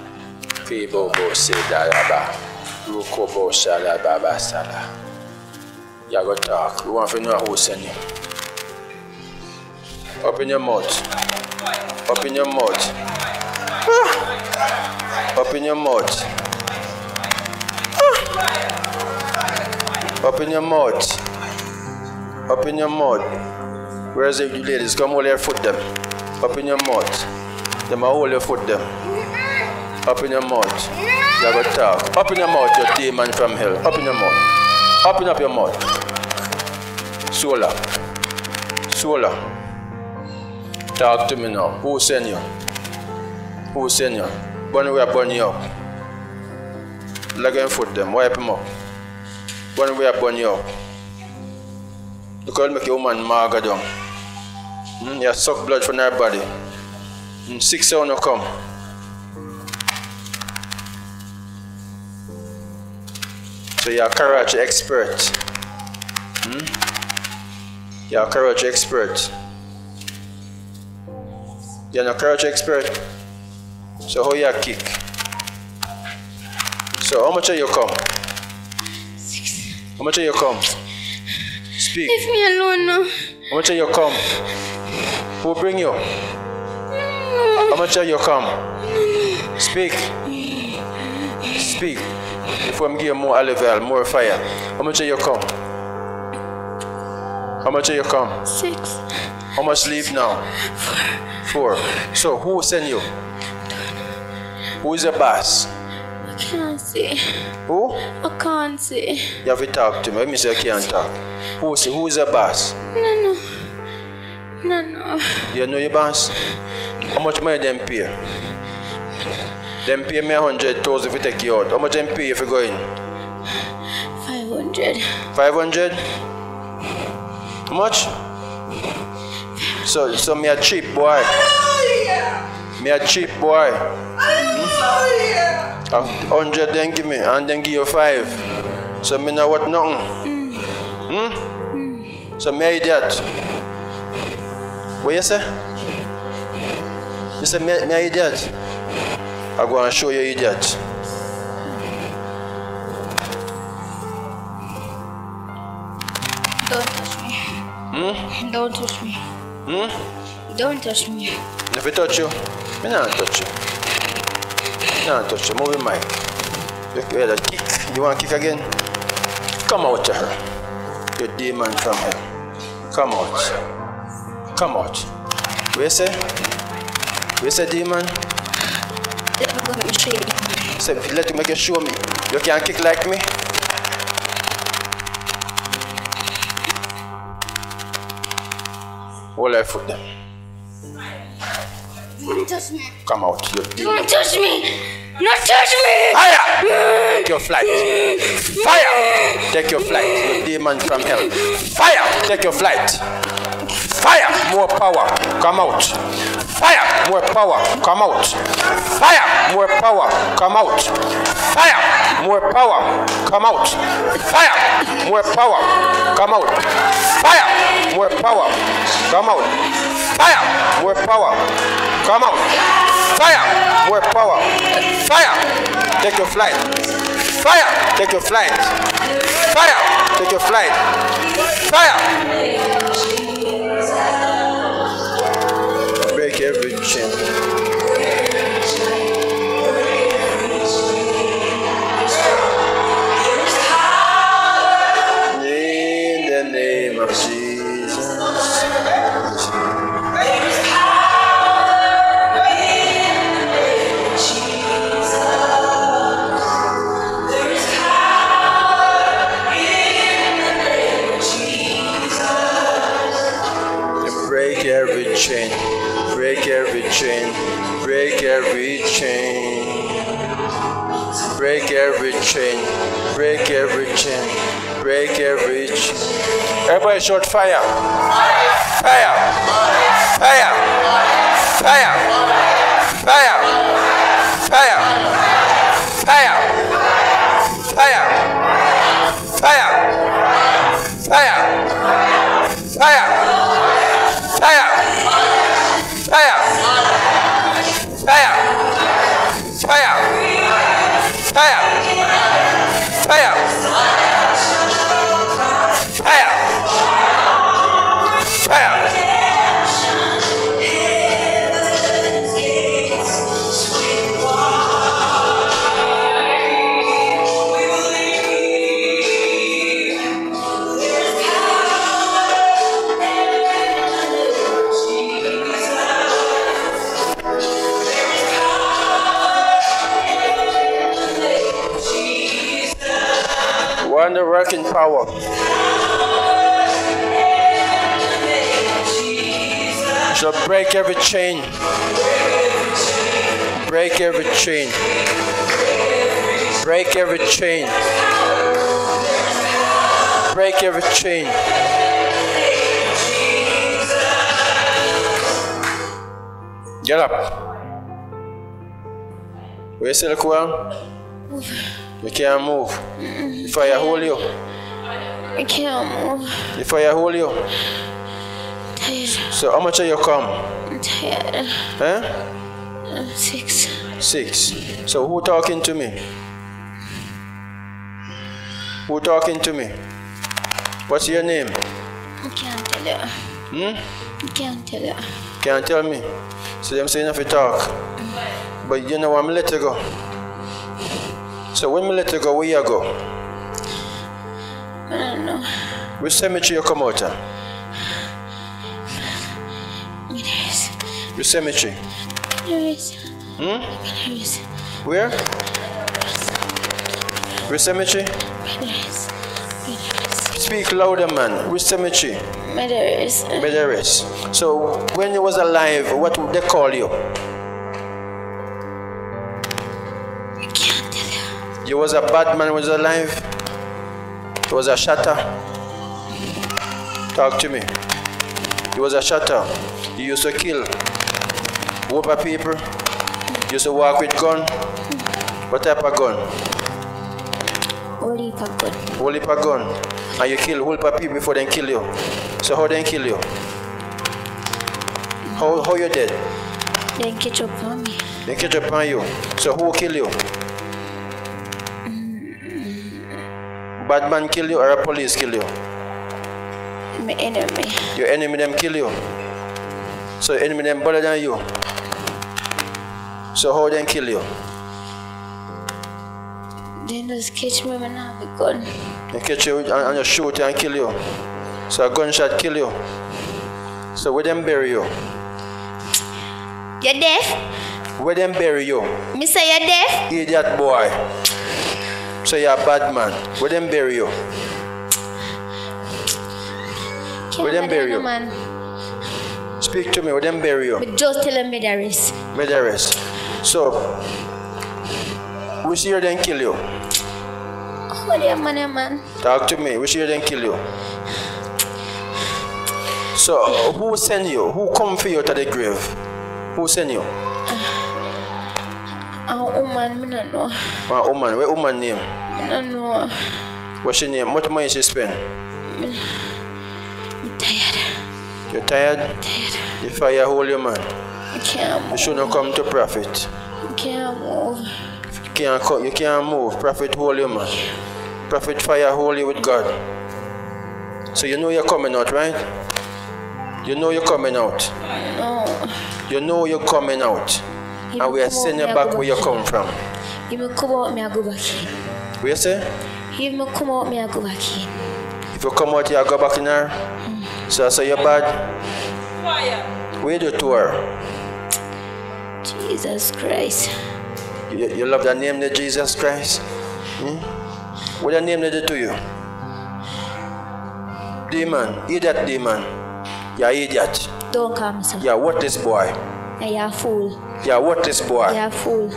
Febo bo se da la ba. Ruko bo sala ba ba sala. You go talk. You want to know who sent you. Open your mouth. Open your mouth. Ah. Open your mouth. Open your mouth. Open your mouth. Where's the ladies? Come hold your foot them. Open your mouth. Them are hold your foot them. Open your mouth. You gotta talk. Open your mouth, you demon from hell. Open your mouth. Open up your mouth. Sola. Sola. Talk to me now. Who send you? Who send you? Burn we are burn you up. Leg and foot them. Wipe them up. We are burn you up. Look how make a woman maga down. Mm, you suck blood from her body. Mm, six sound come. So you're a karate expert. Hmm? You're a karate expert. You're not karate expert. So how you kick? So how much are you come? How much are you come? Speak. Leave me alone now. How much are you come? Who bring you? How much are you come? Speak. Speak. If I'm give more olive oil, more fire. How much are you come? How much are you come? Six. How much leave now? Four. Four. So who send you? Who is the boss? I can't see. Who? I can't see. You have to talk to me. Let me say I can't talk. Who is who is the boss? No, no. No, no. You know your boss? How much money them pay? Them pay me a hundred thousand if you take you out. How much them pay if you go in? 500. Five hundred? How much? So so me a cheap boy. Me a cheap boy. A hundred then give me and then give you five. So me know what nothing. Hmm? So me a idiot. What you say? You say me, me idiot? I go and show you idiot. Don't touch me. Hmm? Don't touch me. Hmm? Don't touch me. If I touch you, me not touch you. Me not touch you. Move your mic. You you had a kick. You want to kick again? Come out to her. You demon from hell. Come out. Come out. You say? You say, demon? Let me go and show you. Say, let me make you show me. You can't kick like me. Hold your foot them. Don't touch me. Come out. You demon. Don't touch me. Not touch me! Fire! Mm. Take your flight. Fire! Take your flight. You demon from hell. Fire! Take your flight. Fire! More power. Come out. Fire! More power. Come out. Fire! More power. Come out. Fire! More power. Come out. Fire! More power. Come out. Fire! More power. Come out. Fire! More power. Come out. Fire! More power. Fire! Take your flight. Fire! Take your flight. Fire! Take your flight. Fire! Break every chain. Everybody shout! Fire! Fire! Fire! Fire! Break every chain. Break every chain. Break every chain. Break every chain. Get up. Where you still? You can't move. If I hold you. I can't move. If I hold you. So how much are you come? I'm tired. Huh? Six. Six. So who talking to me? Who talking to me? What's your name? I can't tell you. Hmm? I can't tell you. Can't tell me. So them saying if you talk. But you know I'm let you go. So when me let you go, where you go? I don't know. Which cemetery you come out of? Which cemetery? It is. Hmm? It is. Where? Which cemetery? It is. It Speak louder, man. Which cemetery? is. It is. Medaris. So when you was alive, what would they call you? I can't tell you. You was a bad man was alive? You was a shatter? Talk to me. You was a shatter. You used to kill. Whoop a people. You used to walk with gun. What type of gun? Only for good. Whole heap of gun. And you kill whole heap people before they kill you. So how they kill you? How, how you dead? Then catch up on me. They catch up on you. So who kill you? Bad man kill you or a police kill you? My enemy. Your enemy them kill you. So enemy them better than you. So how they kill you? Then just catch me when I have a gun. They catch you and, and you shoot you and kill you. So a gunshot kill you. So where them bury you? You're deaf? Where them bury you? Me say you deaf? Idiot boy. So you're a bad man. Where them bury you? Can't Where them bury you? man. Speak to me. Where them bury you? But just tell him me the rest. May the rest. So Which year then kill you? What man, yeah, man? Talk to me. Which year then kill you? So, who send you? Who come for you to the grave? Who send you? A woman, me not know. One woman. What woman name? Me not know. What's your name? What money she spend? Me tired. You tired? Tired. The fire hold you, man. I can't You shouldn't come to prophet. I can't move. You can't, co- you can't move. Prophet hold you, man. Prophet fire hold you with God. So you know you're coming out, right? You know you're coming out. No. You know you're coming out. If And we are sending you back where you back come from. in. If me come out, me I go back in. What you say? If me come out, me I go back in. If you come out, you go back in her. Mm. So I say you're bad. Where you do to her? Jesus Christ. You, you love that name, the Jesus Christ? Hmm? What that name do to you? Demon, idiot demon. You're idiot. Don't call me so. You're worthless boy. You're a fool. You're worthless boy. You're a fool.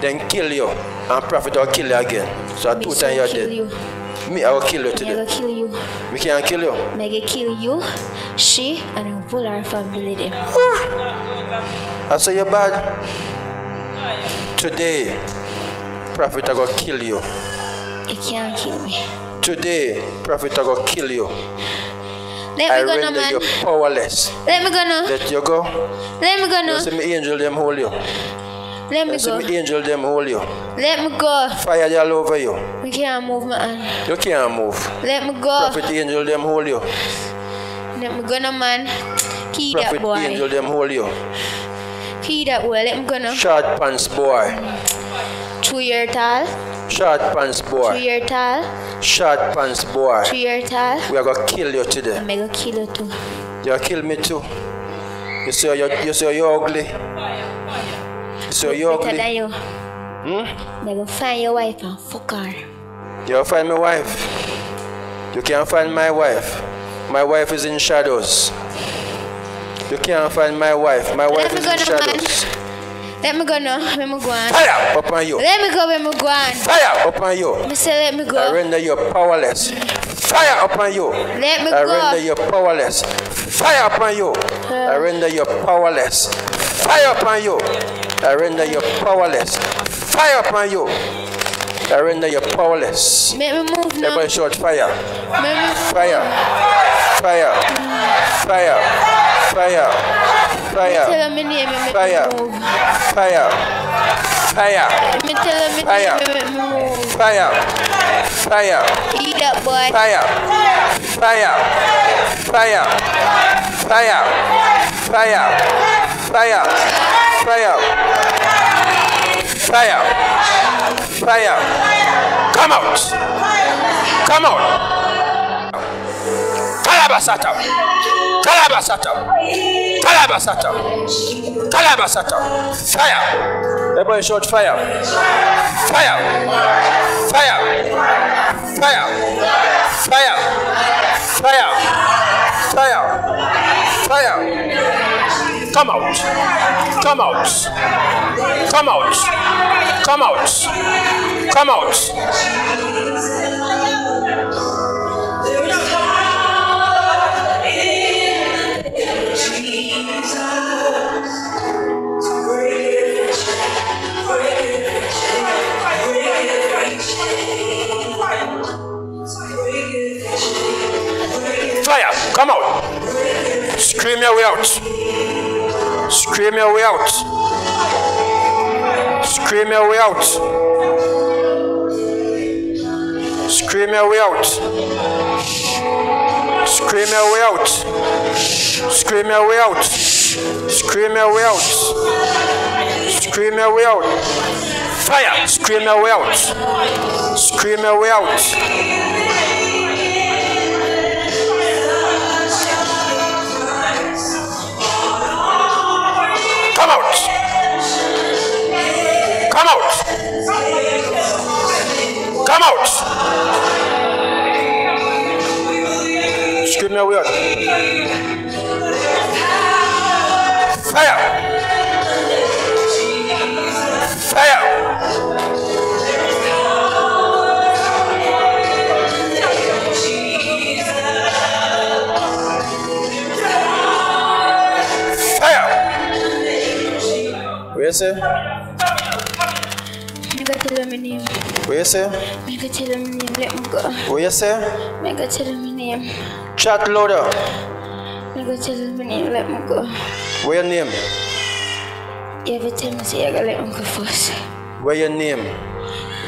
Then kill you. And prophet will kill you again. So Me two times you're dead. you. Me, I will kill you Me I today. kill you. We can't kill you. Me I go kill you, she, and ah! I pull her family them. I say you're bad. Today, prophet I go kill you. You can't kill me. Today, prophet I go kill you. Let I me go now, render man. you powerless. Let me go now. Let you go. Let me go You now. see me angel them hold you. Let me You go. me angel them hold you. Let me go. Fire all over you. We can't move my hand. You can't move. Let me go. Prophet angel them hold you. Let me go now, man. Key that Prophet angel them hold you. Key that boy. Let me go now. Short pants boy. Two year tall. Short pants boy. Two year tall. Short pants boy. Two year tall. We are gonna kill you today. I'm gonna kill you too. You gonna kill me too. You say you you say you're ugly. You say you're Better than ugly. you. Hmm? I'm find your wife and fuck her. You find my wife. You can't find my wife. My wife is in shadows. You can't find my wife. My wife Let me is go in now, man. Let me go now. Let me go on. Fire upon you. Let me go. Let me go on. Fire upon you. Me say let me I go. render you powerless. Fire upon you. Let me I go. render you powerless. Fire upon you. I render you powerless. Fire upon you. I render you powerless. Fire upon you. I render you powerless. Make me move now. Everybody shout fire. Make me move. Fire. Fire. Fire. Fire. Fire. Tell her my name. Make Fire. me move. Fire. Fire. Me tell her my Fire. name. Make me move. Fire. Fire. Eat that boy. Fire! Fire! Fire! Fire! Fire! Fire! Fire! Fire! Fire! Come out! Come out! Kalabasata! Kalabasata! Kalabasata! Kalabasata! Fire! Everybody shout fire! Fire! Fire! Fire! Fire! Fire! Fire! Fire! Come out! Come out! Come out! Come out! Come out! Fire! Come out! Scream your way out! Scream your way out! Scream your way out! Scream your way out! Scream your way out! Scream your way out! Scream your way out! Scream your way out! Fire! Scream your way out! Scream your way out! Come out! Come out! Come out! Scream your way out. Fire! Fire! Tell him my name. Let me go. What you say? Me go tell him my name. Chat louder. Me go tell him my name. Let me go. What your name? You ever tell me say you gotta let me go first? What your name?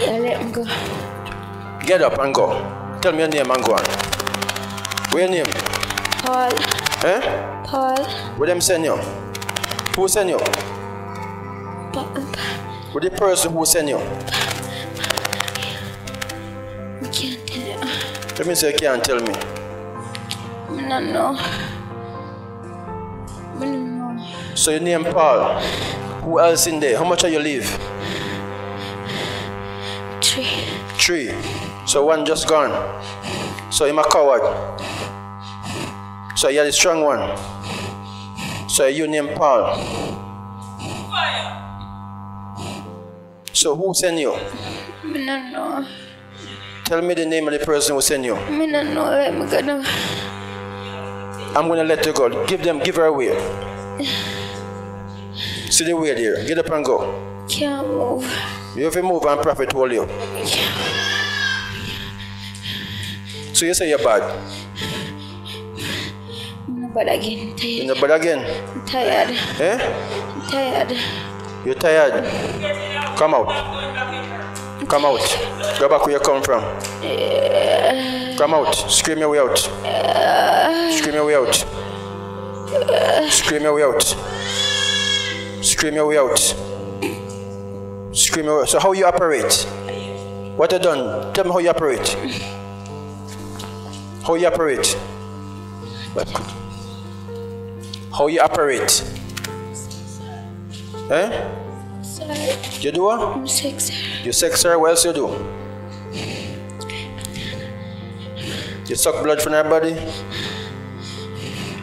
Yeah, let me go. Get up and go. Tell me your name and go on. What your name? Paul. Eh? Paul. What them send you? Who send you? What the person who sent you? I can't tell you. Let me say you can't tell me. I don't know. I don't know. So your name Paul. Who else in there? How much are you leave? Three. Three. So one just gone. So I'm a coward. So you're the strong one. So you name Paul. So who sent you? I don't know. Tell me the name of the person who sent you. I don't know. Let me go now. I'm gonna let you go. Give them, give her away. See the way there. Get up and go. Can't move. You have to move and prophet hold you. So you say you're bad. I'm not bad again. I'm You're tired. not bad again. I'm tired. Eh? I'm tired. You're tired. Come out. Come out. Go back where you come from. Come out. Scream your way out. Scream your way out. Scream your way out. Scream your way out. Scream your way out. So how you operate? What you done? Tell me how you operate. How you operate? How you operate? Eh? Sorry. You do what? I'm sick, sir. You sex her, what else you do? You suck blood from her body?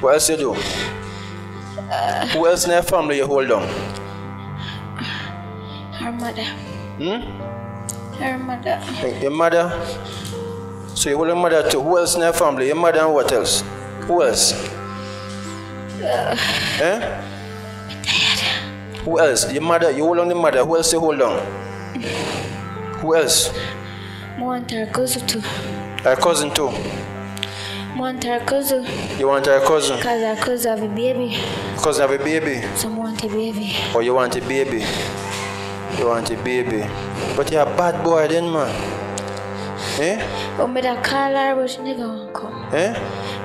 What else you do? Who else in your family you hold on? Her mother. Hmm? Her mother. Your mother? So you hold your mother too. Who else in your family? Your mother and what else? Who else? Eh? Who else? Your mother, you hold on the mother. Who else you hold on? Who else? I want her cousin too. Her cousin too. I want her cousin. You want her cousin? Because her cousin have a baby. Cousin have a baby. So I want a baby. Or you want a baby? You want a baby. But you're a bad boy then, man. Eh? But me da call her, but she never want come. Eh?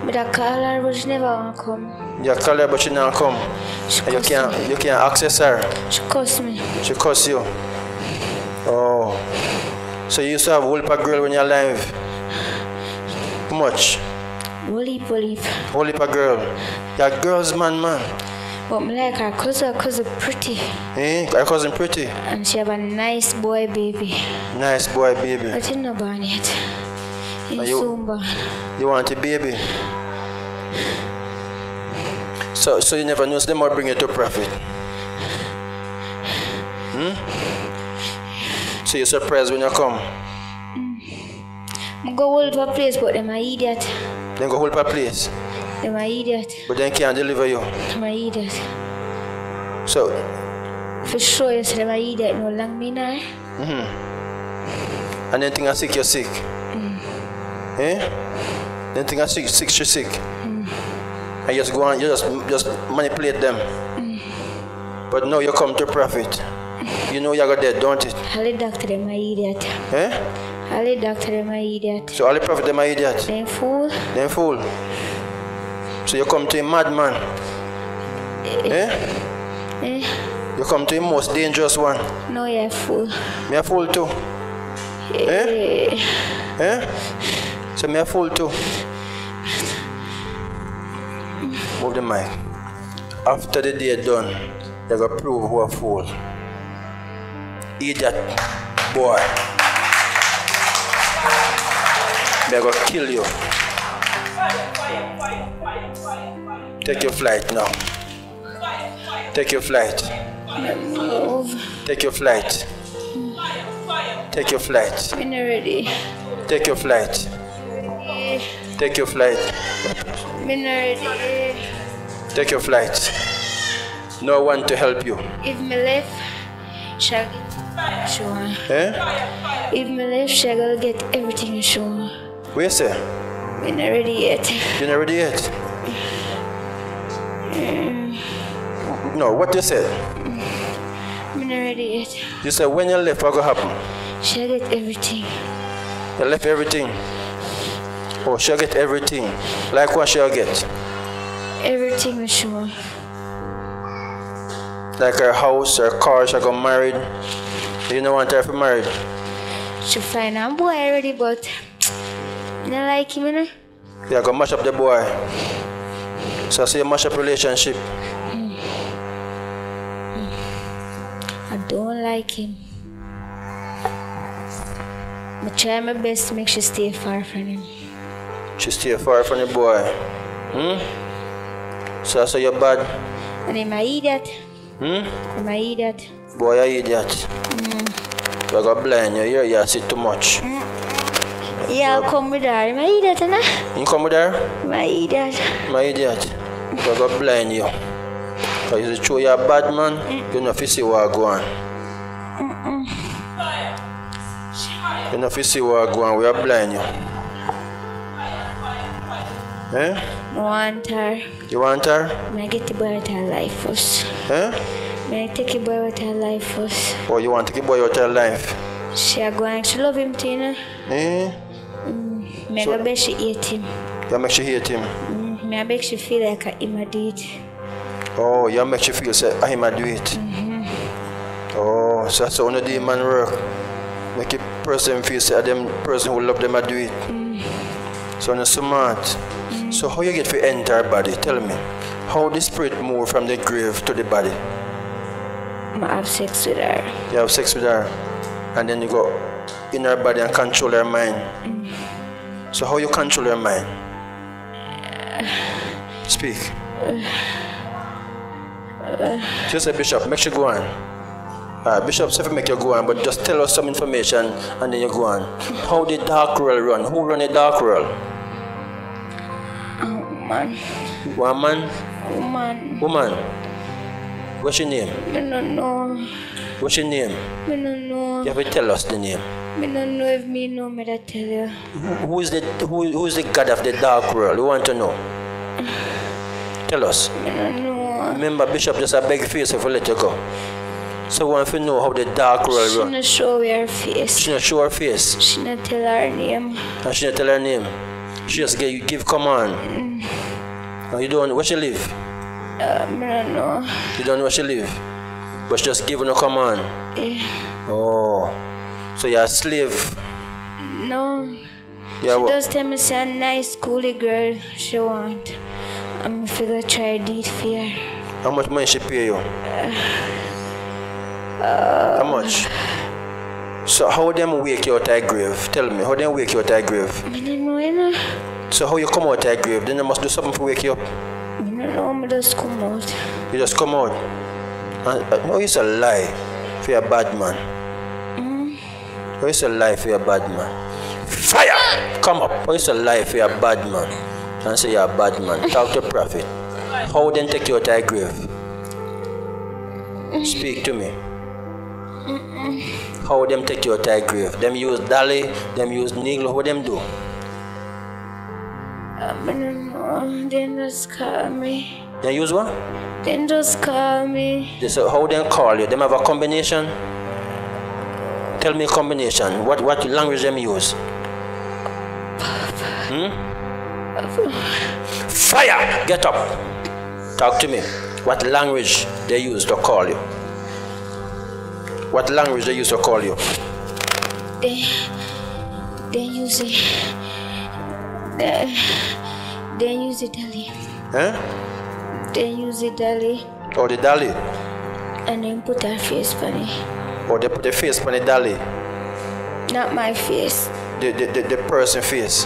Me da call her, but she never want come. You call her, but she not come. She And you can't, me. you can't access her. She cuss me. She cuss you. Oh. So you used to have whole girl when you're alive? How much? Woolly, woolly. Whole heap of girl. You're a girl's man, man. But me like her cousin, cousin pretty. Eh? Her cousin pretty. And she have a nice boy baby. Nice boy, baby. But he not born yet. He Are you- soon born. You want a baby? So, so you never know, so they might bring you to prophet. Hmm? So you're surprised when you come. I go all over place, but them a idiot. Then go hold a place, Them a idiot. but then can't deliver you. Them a idiot. So, For sure, you say them a idiot. No long me now. and then think I sick, you're sick. Eh? Then think I sick, sick, you're sick. And just go on, you just just manipulate them. But now you come to prophet. You know you're dead, don't it? All the doctor them a idiot. Eh? All the doctor them a idiot. So all the prophet them are idiots. Them fool. Then fool. So you come to a madman. Eh? Eh? You come to the most dangerous one. No, you a fool. Me a fool too. Eh? Eh? So me a fool too. Move the mic. After the day done, they go prove who a fool. Idiot boy. They go kill you. Take your flight now. Take your flight. Take your flight. Take your flight. Not ready. Take your flight. Take your flight. Me not ready. Take your flight. No one to help you. If me left, shall sure. Eh? If me left, shall get everything sure. Where you say? We not ready yet. You not ready yet? No, what you said? Not ready yet. You said when you left, what gonna happen? Shall get everything. You left everything. Oh, she'll get everything. Like what she'll get? Everything is sure. Like her house, her car, she'll get married. You don't want her to be married. She find a boy already, but not like him, you know? You're gonna mash up the boy. So I see a mash up relationship. I don't like him. I try my best to make sure stay far from him. She stay far from the boy. Hmm? So I say you're bad. And I'm a idiot. Hmm? I'm a idiot. Boy, you idiot. You're gonna blind you. Here you see too much. Yeah, I'll come with her. I'm a idiot, you know? You come with her? A idiot. My idiot. You're gonna blind you. Cause you show you're a bad man, you know if you see what go on. You know if you see what go on, we are blind you. Eh? I want her. You want her? May I get the boy with her life first. Eh? I take boy with her life first. Oh, you want to keep boy with her life? She a go and she love him Tina. Eh? Me So- so, bet she hate him. You make she hate him. Mm, me I bet she feel like a him a do it. Oh, you make she feel say I him a do it. Oh, so that's the demon work. Make a person feel say them person who love them a do it. So you're smart. So how you get to enter body? Tell me. How the spirit move from the grave to the body? I have sex with her. You have sex with her, and then you go in her body and control her mind. So how you control her mind? Speak. Just say Bishop, make sure you go on. Uh, Bishop said make you go on, but just tell us some information and then you go on. How the dark world run? Who run the dark world? Man, One man, woman, woman. What's your name? me no know. What's your name? Me no know. You have to tell us the name. Me no know if me know me that tell you. Who- is the who, who is the God of the dark world? We want to know. Tell us. Me no know. Remember, Bishop just a beg face if we let you go. So we want to know how the dark world She run. no show her face. She not show her face. She no tell her name. And she not tell her name. She just give, give command. And you don't where she live. Uh, me no know. You don't know where she live. But she just giving a command. Eh, Oh. So you're a slave. no. Yeah, She what? just tell me say a nice schooly girl she want. I'm going figure try it for her. How much money she pay you? How much? So how them wake you out of grave? Tell me, how them wake you out of grave? Me no know, you know. So how you come out of grave? Then you must do something to wake you up. Me no know, me just come out. You just come out. And, uh, no, it's a lie for a bad man. No, it's a lie for a bad man. Fire! Come up. Oh, it's a lie for a bad man. And say you're a bad man. Talk to prophet. How then take you out of grave? Speak to me. How them take your of grave? Them use dolly, them use needle, what them do? Uh, me no know. Then just call me. They use what? Then just call me. They say, how them call you? Them have a combination? Tell me combination. What what language them use? Hmm? Fire! Get up. Talk to me. What language they use to call you? What language they used to call you? They, they use it. They, they use it, dolly. Huh? They use it, dolly. Or oh, the dolly? And then put her face on it. Or they put the face on the dolly? Not my face. the, the, the, the person face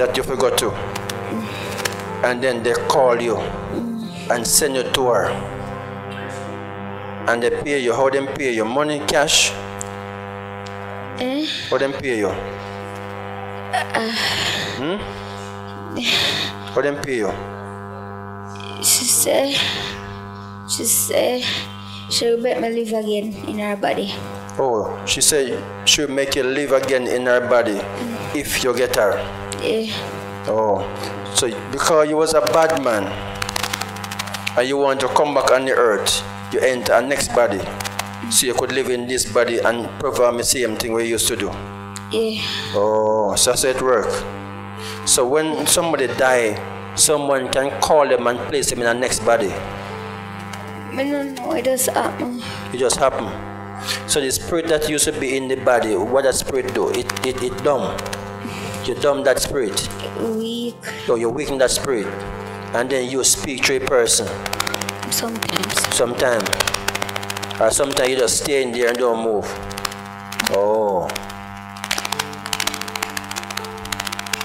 that you forgot to. Mm. And then they call you mm. and send you to her. And they pay you. How them pay you? Money, cash? Eh? How them pay you? Hmm? How them pay you? She said, She said she'll make me live again in her body. Oh, she said she'll make you live again in her body if you get her. Yeah. Oh, so because you was a bad man and you want to come back on the earth, you enter a next body. So you could live in this body and perform the same thing we used to do. Yeah. Oh, so that's it work. So when somebody die, someone can call them and place them in a next body. I don't know. It just happen. It just happen. So the spirit that used to be in the body, what that spirit do? It it, it dumb. You dumb that spirit. Weak So you weaken that spirit. And then you speak to a person sometimes. Sometimes. Or sometimes you just stay in there and don't move. Oh.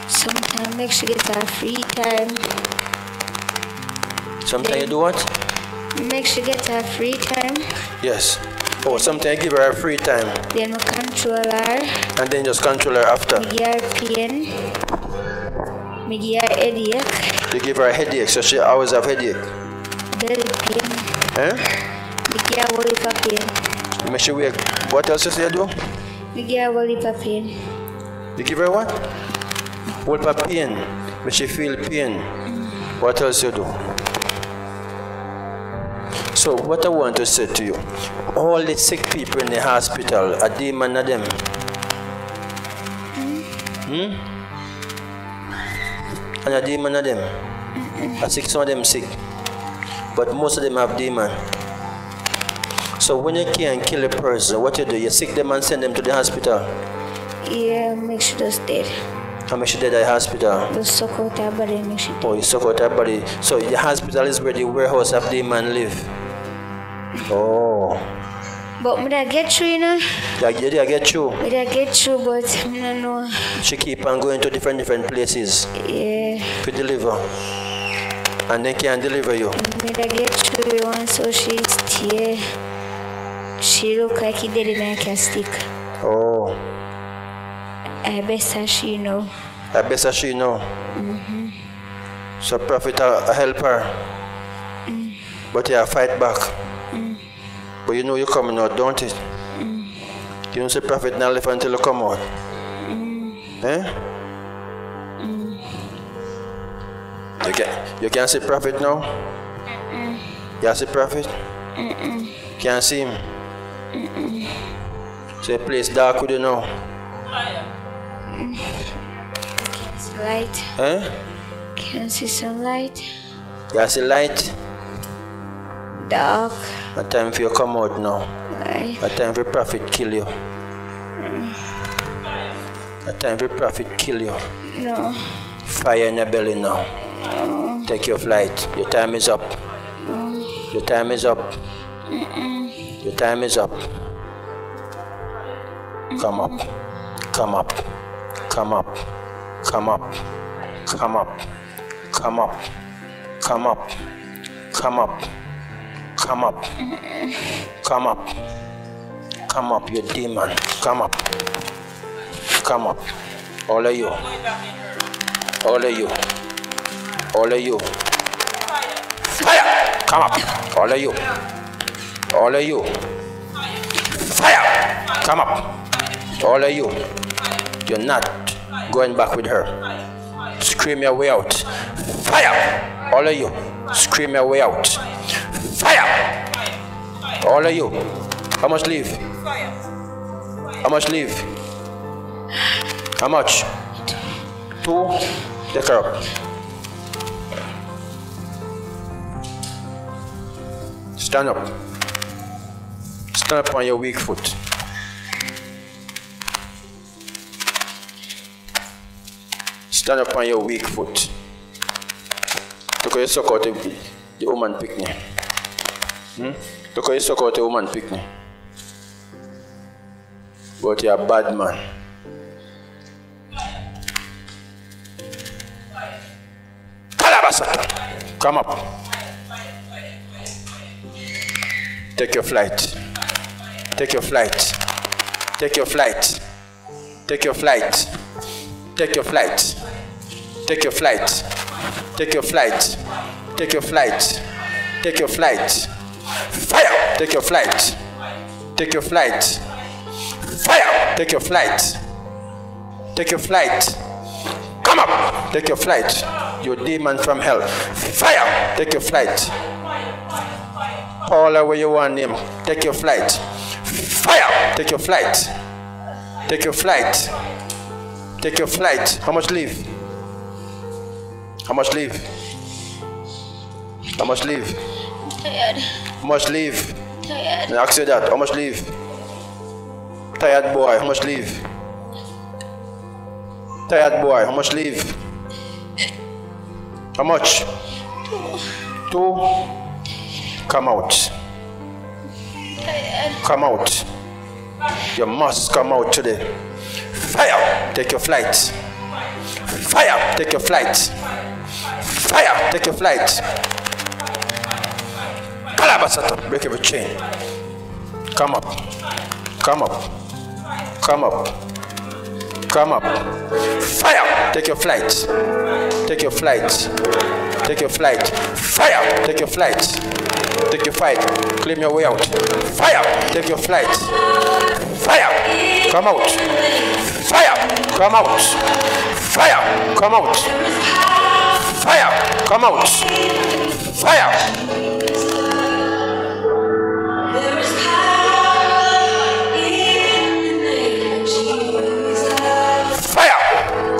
Sometimes make she get her free time. Sometimes you do what? Make she get her free time. Yes. Oh, sometimes you give her a free time Then we control her. and then just control her after. Me give her pain. Me give her headache. You give her a headache, so she always have headache. Eh? Me give her whole pain. Make she wake. What else say you do? Me give her whole of pain. You give her what? For pain? She feel pain. What else you do? So what I want to say to you, all the sick people in the hospital, a demon of them. Hmm? And a demon of them. I sick some of them sick. But most of them have demon. So when you can't kill a person, what you do? You sick them and send them to the hospital. Yeah, make she just dead. How much at the hospital? Out her body she. Oh, you suck out her body. So the hospital is where the warehouse of the man live. Oh. But me da get through, you know. Yeah, yeah, I get you. Me da get you, but me don't know. She keep on going to different different places Yeah. to deliver. And they can deliver you. Me da get through one so she's here. She look like he dead in a castic. Oh. I best as she know. I best as she know. Mhm. So prophet help her. But yeah, fight back. But you know you're coming out, don't it? You don't say prophet now live until you come out. Eh? You can you can't see prophet now? You can see prophet? Can't see him. So the place dark with you now. It's light. Eh? Can see some light. You can see light? Dark. A time for you come out now. Right. A time for prophet kill you. A time for prophet kill you. No. Fire in your belly now. Take your flight. Your time is up. Your time is up. Your time is up. Come up. Come up. Come up. Come up. Come up. Come up. Come up. Come up. Come up. Come up. Come up, you demon. Come up. Come up. All of you. All of you. All of you. Fire! Come up. All of you. All of you. Fire! Come up. All of you. You're not going back with her. Scream your way out. Fire! All of you. Scream your way out. Fire! All of you. How much leave? How much leave? How much? Two? Take her up. Stand up. Stand up on your weak foot. Stand up on your weak foot. Look how you suck out the, woman picnic. Hmm? Look how you the woman picnic. But you're a bad man. Come up. Take your flight. Take your flight. Take your flight. Take your flight. Take your flight. Take your flight. Take your flight. Take your flight. Take your flight. Fire! Take your flight. Take your flight. Fire! Take your flight. Take your flight. Come up! Take your flight. You demon from hell. Fire! Take your flight. Paula, where you want him? Take your flight. Fire! Take your flight. Take your flight. Take your flight. How much leave? How much leave? How much leave? Tired. How much leave? Tired. I ask you that. How much leave? Tired boy. How much leave? Tired boy. How much leave? How much? Two. Two. Come out. Come out. You must come out today. Fire! Take your flight. Fire! Take your flight. Fire! Take your flight. Kalabasata. Break every chain. Come up. Come up. Come up. Come up. Fire! Take your flight. Take your flight. Take your flight. Fire! Take your flight. Take your fight. Claim your way out. Fire! Take your flight. Fire! Come out. Fire! Come out. Fire! Come out. Fire! Come out. Fire!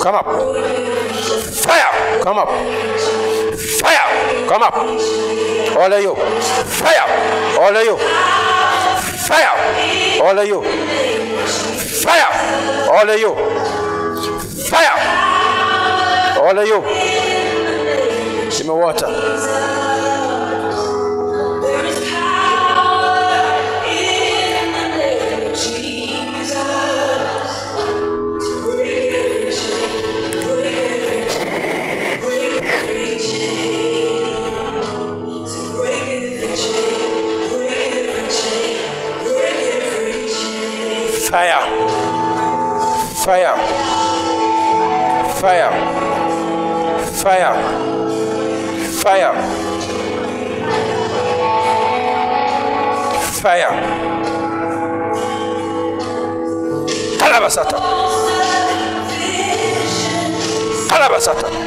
Come up. Fire! Come up. Fire! Come up. All of you. Fire! All of you. Fire! All of you. Fire! All of you. Fire! All of you. Give me water. Fire. Fire. Fire. Fire. Fire. Kalabasata. Kalabasata.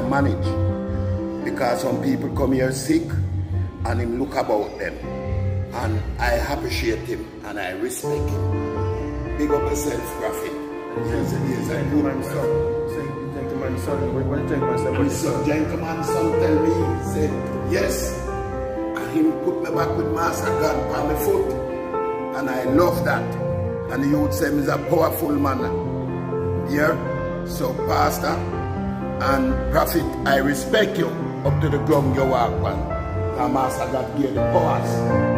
Will manage. Because some people come here sick and him look about them. And I appreciate him and I respect him. Big up yourself, Prophet. Yes, it is. I do Gentleman son. Say, gentleman son. What, what gentleman son? And so gentleman son tell me, he said, yes. And him put me back with Master God on my foot. And I love that. And the youth say he's a powerful man. Yeah? So Pastor and Prophet, I respect you up to the ground you walk on. And Master God gave the powers.